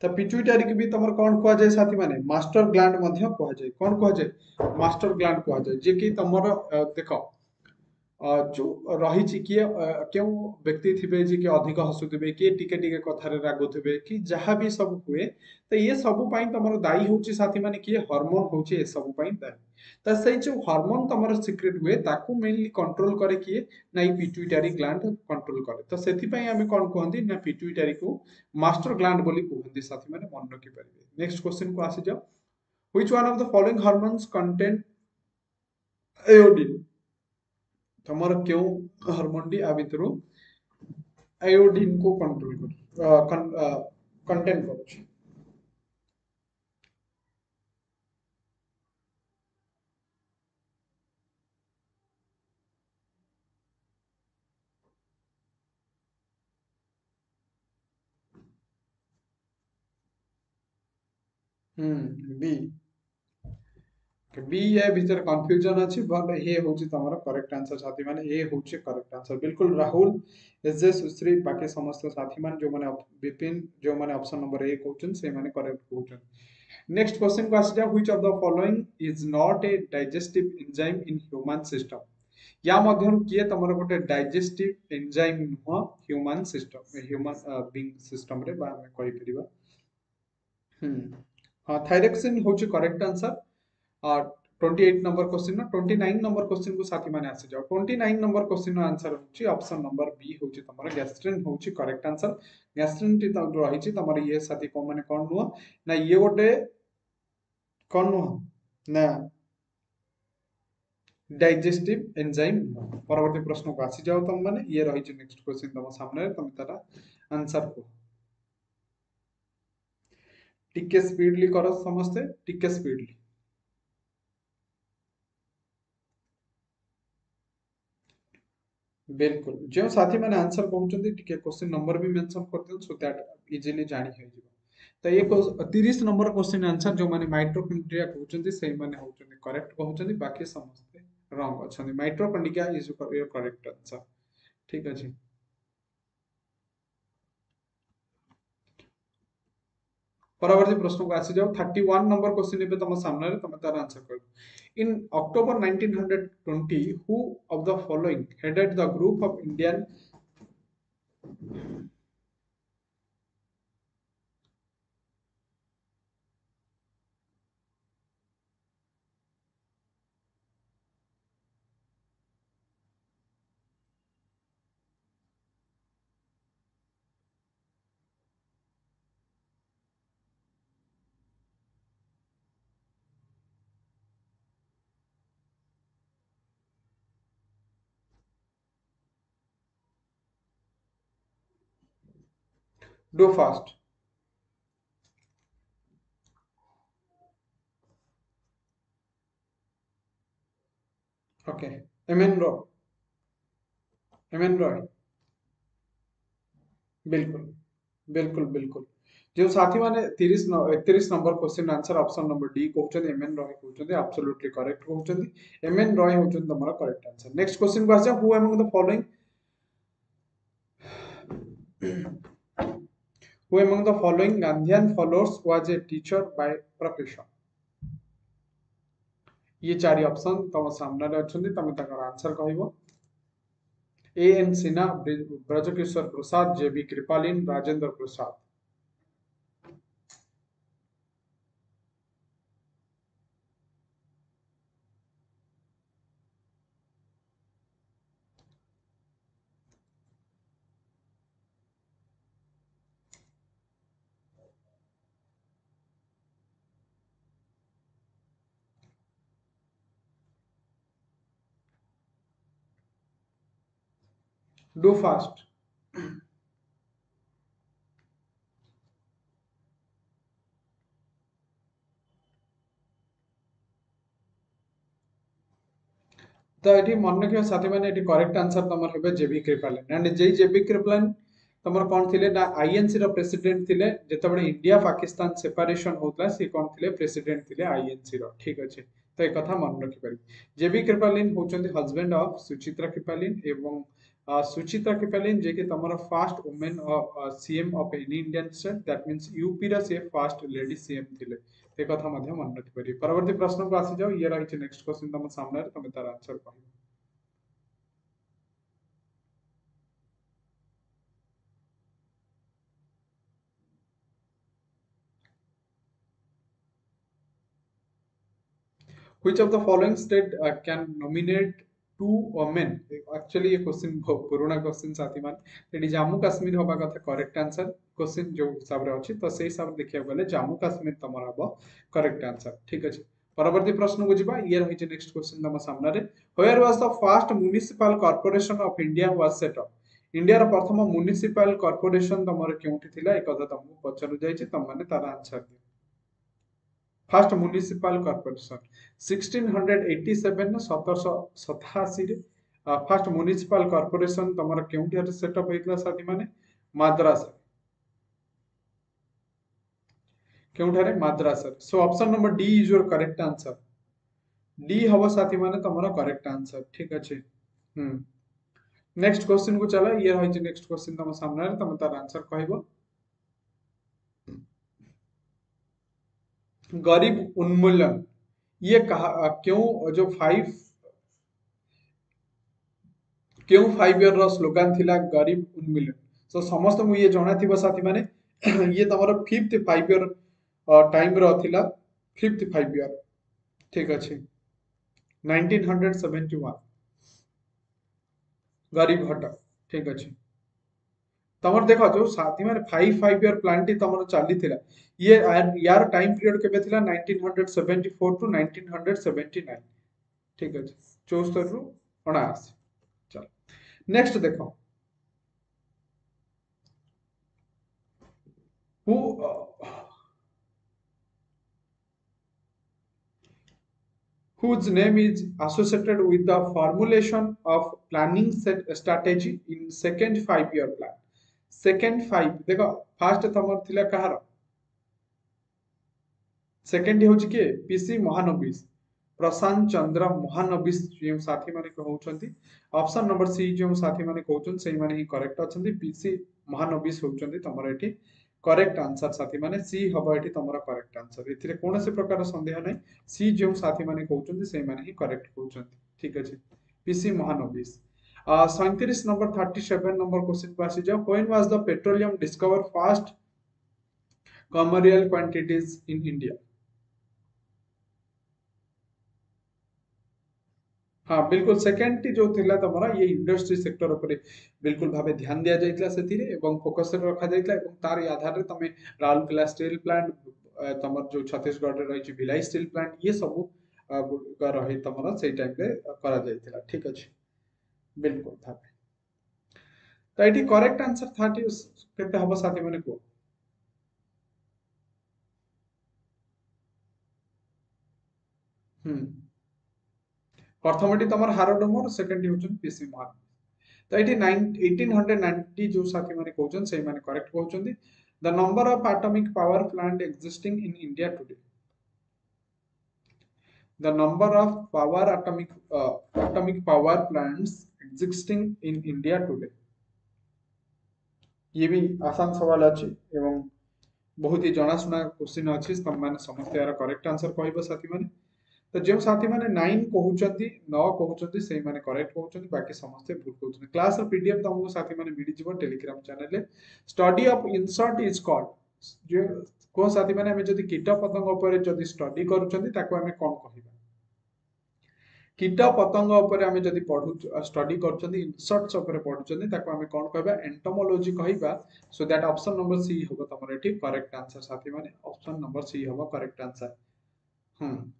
तो पिट्यूटरी की भी तुम कौन कह जाए साथी माने? मास्टर ग्लैंड मध्य कह जाए। कौन कह जाए? मास्टर ग्लैंड कह जाए। जे कि तुम देख ଯେଉଁ ରହିଛି କିଏ କେଉଁ ବ୍ୟକ୍ତି ଥିବେ ଯେ କିଏ ଅଧିକ ହସୁଥିବେ କିଏ ଟିକେ ଟିକେ କଥାରେ ରାଗୁଥିବେ କି ଯାହା ବି ସବୁ ହୁଏ ତ ଏ ସବୁ ପାଇଁ ତମର ଦାୟୀ ହେଉଛି ସାଥିମାନେ କିଏ ହରମୋନ୍ ହେଉଛି ଏସବୁ ପାଇଁ ଦାୟୀ। ତ ସେଇ ଯେଉଁ ହରମୋନ୍ ତମର ସିକ୍ରେଟ୍ ହୁଏ ତାକୁ ମେନଲି କଣ୍ଟ୍ରୋଲ କରେ କିଏ? ନା ଏଇ ପିଟ୍ୟୁଟାରୀ ଗ୍ଲାଣ୍ଡ କଣ୍ଟ୍ରୋଲ କରେ। ତ ସେଥିପାଇଁ ଆମେ କ'ଣ କୁହନ୍ତି ନା ପିଟ୍ୟୁଟାରୀକୁ ମାଷ୍ଟର ଗ୍ଲାଣ୍ଡ ବୋଲି କୁହନ୍ତି ସାଥିମାନେ ମନେ ରଖିପାରିବେ। ନେକ୍ସଟ କ୍ୱେଶ୍ଚିନ୍କୁ ଆସିଯାଅ which one of the following hormones content iodine ତମର କେଉଁ ହରମୋନଟି ଆ ଭିତରୁ ଆୟୋଡିନକୁ କଣ୍ଟ୍ରୋଲ କରୁ କଣ୍ଟେନ୍ କରୁଛି ହୁଁ ବି बी ए भीतर कंफ्यूजन अछि बट ए होची तमरा करेक्ट आंसर साथी माने ए होची करेक्ट आंसर बिल्कुल राहुल एस जे सुश्री बाकी समस्त साथी मान जो माने विपिन जो माने ऑप्शन नंबर 1 कहउछन से माने करेक्ट कहउछन नेक्स्ट क्वेश्चन को आसी which of the following is not a digestive enzyme in human system या मध्यम किए तमरा गोटे डाइजेस्टिव एंजाइम नुह human system human being system रे बा हम कहि परिबा हम हाँ थायरोक्सिन होची करेक्ट आंसर 28 नंबर क्वेश्चन ना 29 नंबर क्वेश्चन को साथी माने आसी जाओ। 29 number question answer option number B होची, तमरा गैस्ट्रिन होची करेक्ट आंसर गैस्ट्रिन रहिची ये साथी को माने कोन नुवा ना ये गोटे कोन नुवा ना डाइजेस्टिव एंजाइम परवर्ती प्रश्न को आसी जाओ तुम माने, ये रहिची नेक्स्ट क्वेश्चन तम सामने, तुम तारा आंसर को। टिके स्पीडली करो समस्ते टिके स्पीडली बिल्कुल। जो साथी मैंने आंसर कहउछन्ती टिके क्वेश्चन नंबर भी मेंशन कर दियो सो दैट इजीली जानि हो जिवो तो ये 30 नंबर क्वेश्चन आंसर जो माने माइटोकॉन्ड्रिया कहउछन्ती सेही माने होउछन्ती करेक्ट कहउछन्ती बाकी समस्त wrong अछन्ती mitochondria is your correct answer ठीक अछि परवर्ती प्रश्न को आसी जाओ। 31 नंबर क्वेश्चन एबे तम सामने रे तम तार आंसर कर। In October 1920, who of the following headed the group of Indian Do fast. Okay. Amen Roy. Amen Roy. बिल्कुल बिल्कुल बिल्कुल जो साथी माने 30 31 number question answer option number D कहउछन MN Roy कहउछन एब्सोल्युटली करेक्ट कहउछन एमएन रॉय होछन तमरा करेक्ट आंसर नेक्स्ट क्वेश्चन को आसे who the following Who among the following Gandhian followers was a teacher by profession? ये चारि ऑप्शन तुम सामने अच्छा तुम आंसर कह A N Sinha Brajkishore Prasad J B Kripalani Rajendra Prasad do fast. তো এটি মনে রাখিব সাথীমানে এটি করেক্ট আনসার তোমার হবে জেবি ক্রিপালেন এন্ড যেই জেবি ক্রিপালেন তোমার কোন থিলে না আইএনসি র প্রেসিডেন্ট থিলে যেতবেলে ইন্ডিয়া পাকিস্তান সেপারেশন হোতলা সে কোন থিলে প্রেসিডেন্ট থিলে আইএনসি র। ঠিক আছে। তো এই কথা মনে রাখি পারি জেবি ক্রিপালিন হচ্ছেন হাজবেন্ড অফ সুচিত্রা ক্রিপালিন এবং एवं सुचित्रा कृपालीन जे कि तमरा first women CM of any Indian state that means UP रा से फ़र्स्ट लेडी सीएम थिले ए कथा मध्य मन रखि परि परवर्ती प्रश्न को आसी जाओ ये रही छै नेक्स्ट क्वेश्चन तम सामने रे तमे तार आंसर कहू which of the following state uh, can nominate two women actually ये क्वेश्चन पुराना क्वेश्चन साथी मान। एटी जम्मू काश्मीर होबा कथा करेक्ट आंसर क्वेश्चन जो हिसाब रे अछि तो सेही हिसाब देखिया गले जम्मू काश्मीर तमरा हबो करेक्ट आंसर ठीक अछि परवर्ती प्रश्न को जिबा, ये रही नेक्स्ट क्वेश्चन तम सामने where was the first municipal corporation of India was set up India प्रथम म्युनिसिपल कॉर्पोरेशन तमर केउठी थिला ए कथा तमको पचरु जायछि तम माने तार आंसर दियो फ़र्स्ट म्युनिसिपल कॉर्पोरेशन 1687 ने 1787 रे फ़र्स्ट म्युनिसिपल कॉर्पोरेशन तमर केउठी हटे सेटअप हेतला साथी माने Madras केउठारे Madras so option number D is your correct answer D हबो साथी माने तमरा करेक्ट आंसर ठीक अछि हम नेक्स्ट क्वेश्चन को चला ये रही नेक्स्ट क्वेश्चन तम सामने तम तार आंसर कहबो गरीब उन्मूलन। ये कहा, क्यों, जो फाइव क्यों फाइव इयर स्लोगान थिला गरीब उन्मूलन सो समस्त मु ये जणा थिबो साथी माने ये तमरो फिफ्थ फाइव इयर टाइम रो थिला फिफ्थ फाइव इयर ठीक अछि 1971 गरीब घटा ତମର ଦେଖ ଯୋଉ ମାନେ ଫାଇଭ ଫାଇଭ ଇୟର ପ୍ଲାନ୍ଟି ତମର ଚାଲିଥିଲା ଇଏ ୟାର ଟାଇମ ପିରିୟଡ କେବେ ଥିଲା? Nineteen hundred seventy four to nineteen hundred seventy nine ଠିକ ଅଛି ଚଉସ୍ତରୀରୁ ଅଣାଅଶୀ। ଚାଲ ନେକ୍ସଟ ଦେଖ। who uh, whose name is associated with the formulation of planning strategy in second five year plan second five, देखो fast तमर थिला कहार? सेकेंड हूँ किए पीसी महानबीश प्रशांत चंद्र महानबीश जो साथी मैंने कहते ऑप्शन नंबर सी जो साथी मैंने कहते से ही करेक्ट अच्छा पीसी महानबीश होती तुम ये करेक्ट आंसर साथी माने सी हबो एठी तमरा करेक्ट आंसर एथिरे कोनोसी प्रकार संदेह नै सी जो साथी माने कहउछन्ती से ही करेक्ट कहउछन्ती ठीक अछि पीसी महानबीस। 37 नंबर 37 नंबर क्वेश्चन को आसी जाओ। When was the petroleum discover first commercial quantities in India हाँ बिल्कुल सेकेंड जो थिला तमरा, ये इंडस्ट्री सेक्टर ऊपर बिल्कुल भाबे ध्यान दिया जाइतला फोकस रखा जाइतला एवं तार आधार रे तमे राउरकेला स्टील प्लांट तमर जो छत्तीसगढ़ रही भिलाई स्टील प्लांट ये सब रही तमरा सेई टाइम करा ठीक अछि। बिल्कुल भाबे तो एटी करेक्ट आंसर 30 केते हबो साथी माने को हम्म। प्रथमटी तुम हारडोमर सेकेंड हूँ पीसी महान तो ये एटीन हंड्रेड नाइंटी जो साथी मैंने कहते से करेक्ट कहते the. Number of atomic power plant existing in India today the number of power atomic atomic power plants existing in India today ये भी आसान सवाल अच्छे, एवं बहुत ही जनाशुना क्वेश्चन अच्छी समस्त यार करेक्ट आंसर कह साथी मैंने। तो जो साथी मैंने नाइन कहते न कहते से मैंने करेक्ट कहते बाकी समस्ते भूल कहते क्लास पीडीएफ तुमको साथी मैंने मिल telegram channel study of insect is called जो को साथी मैंने जदि कीट पतंग स्टडी करूँ कौन कह कीट पतंग स्टडी कर इनसर्ट्स ऊपर पढ़ुं आम कौन कह एंटोमोलोजी कह so that option number C हम तुम करेक्ट आंसर साथी मैंने। ऑप्शन नंबर सी हम करेक्ट आंसर हम्म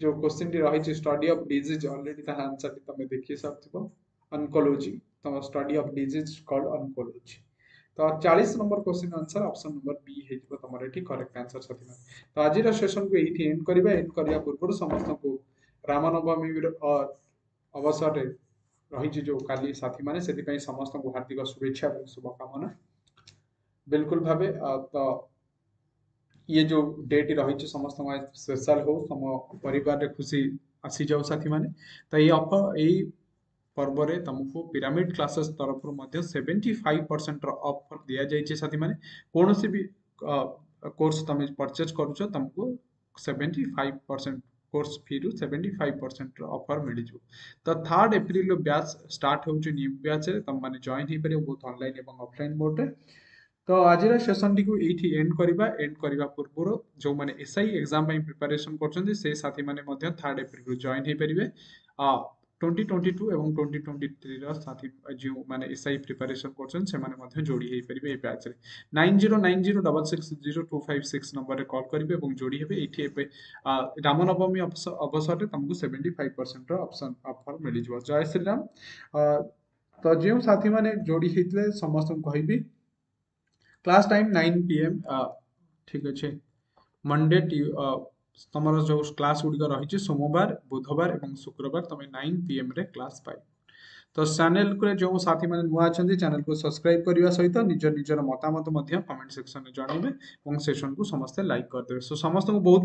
जो क्वेश्चन टी रही स्टडी ऑफ़ डिज़ीज़ ऑलरेडी ता आंसर टी तमे देखि ऑन्कोलॉजी तम स्टडी ऑफ़ डिज़ीज़ तो 40 number question answer option number B हे तमर एठी करेक्ट आंसर साथी तो आज रा सेशन को एठी एंड करबा एंड करिया पूर्व समस्त को रामनवमी अवसर रे रही जो काली साथी माने सेति समस्त को हार्दिक शुभेच्छा शुभकामना बिल्कुल भाबे तो ये जो डेट रही समस्त स्पेशल हो सम मैंने पर्व तुमको पिरामिड क्लासेस तरफ़ सेवेन्टी फाइव परसेंट अफर दि जाए साथी मैंने कौन सी भी कोर्स तुम परचेज करुच तुमको seventy five percent course fee रु सेवेन्टी फाइव परसेंट अफर मिल तो थर्ड एप्रिल ब्याच स्टार्ट हो न्यू ब्याच तुम मैंने जॉइन हो पार बहुत ऑनलाइन और ऑफलाइन मोड तो आज सेसन टी ये एंड करवा एंड करने पूर्व जो मैंने টোয়েন্টি টোয়েন্টি টু ଏବଂ ଟ୍ୱେଣ୍ଟି ଟ୍ୱେଣ୍ଟି ଥ୍ରୀର ସାଥୀ ଯେଉଁମାନେ ଏସ୍ ଆଇ ପ୍ରିପାରେସନ୍ କରୁଛନ୍ତି ସେମାନେ ମଧ୍ୟ ଯୋଡ଼ି ହେଇପାରିବେ ଏହି ବ୍ୟାଚ୍ରେ nine zero nine zero double six zero two five six ନମ୍ବରରେ କଲ୍ କରିବେ ଏବଂ ଯୋଡ଼ି ହେବେ ଏଇଠି ଏବେ ରାମନବମୀ ଅବସରରେ ତମକୁ ସେଭେଣ୍ଟି ଫାଇଭ୍ ପରସେଣ୍ଟର ଅପସନ୍ ଅଫର୍ ମିଳିଯିବ ଜୟ ଶ୍ରୀରାମ ତ ଯେଉଁ ସାଥୀମାନେ ଯୋଡ଼ି ହେଇଥିଲେ ସମସ୍ତଙ୍କୁ କହିବି class time nine P M ଠିକ୍ ଅଛି ମଣ୍ଡେ तुम जो क्लास गुड़िक रही सोमवार बुधवार और शुक्रवार तुम नाइन पी एम क्लास पाइ तो चैनल को जो साथी मैंने नुआ अच्छा चैनल को सब्सक्राइब करने सहित निज निजर मतामत कमेंट सेक्शन में जनइबे और सेशन को समस्ते लाइक करदे सो समस्त को बहुत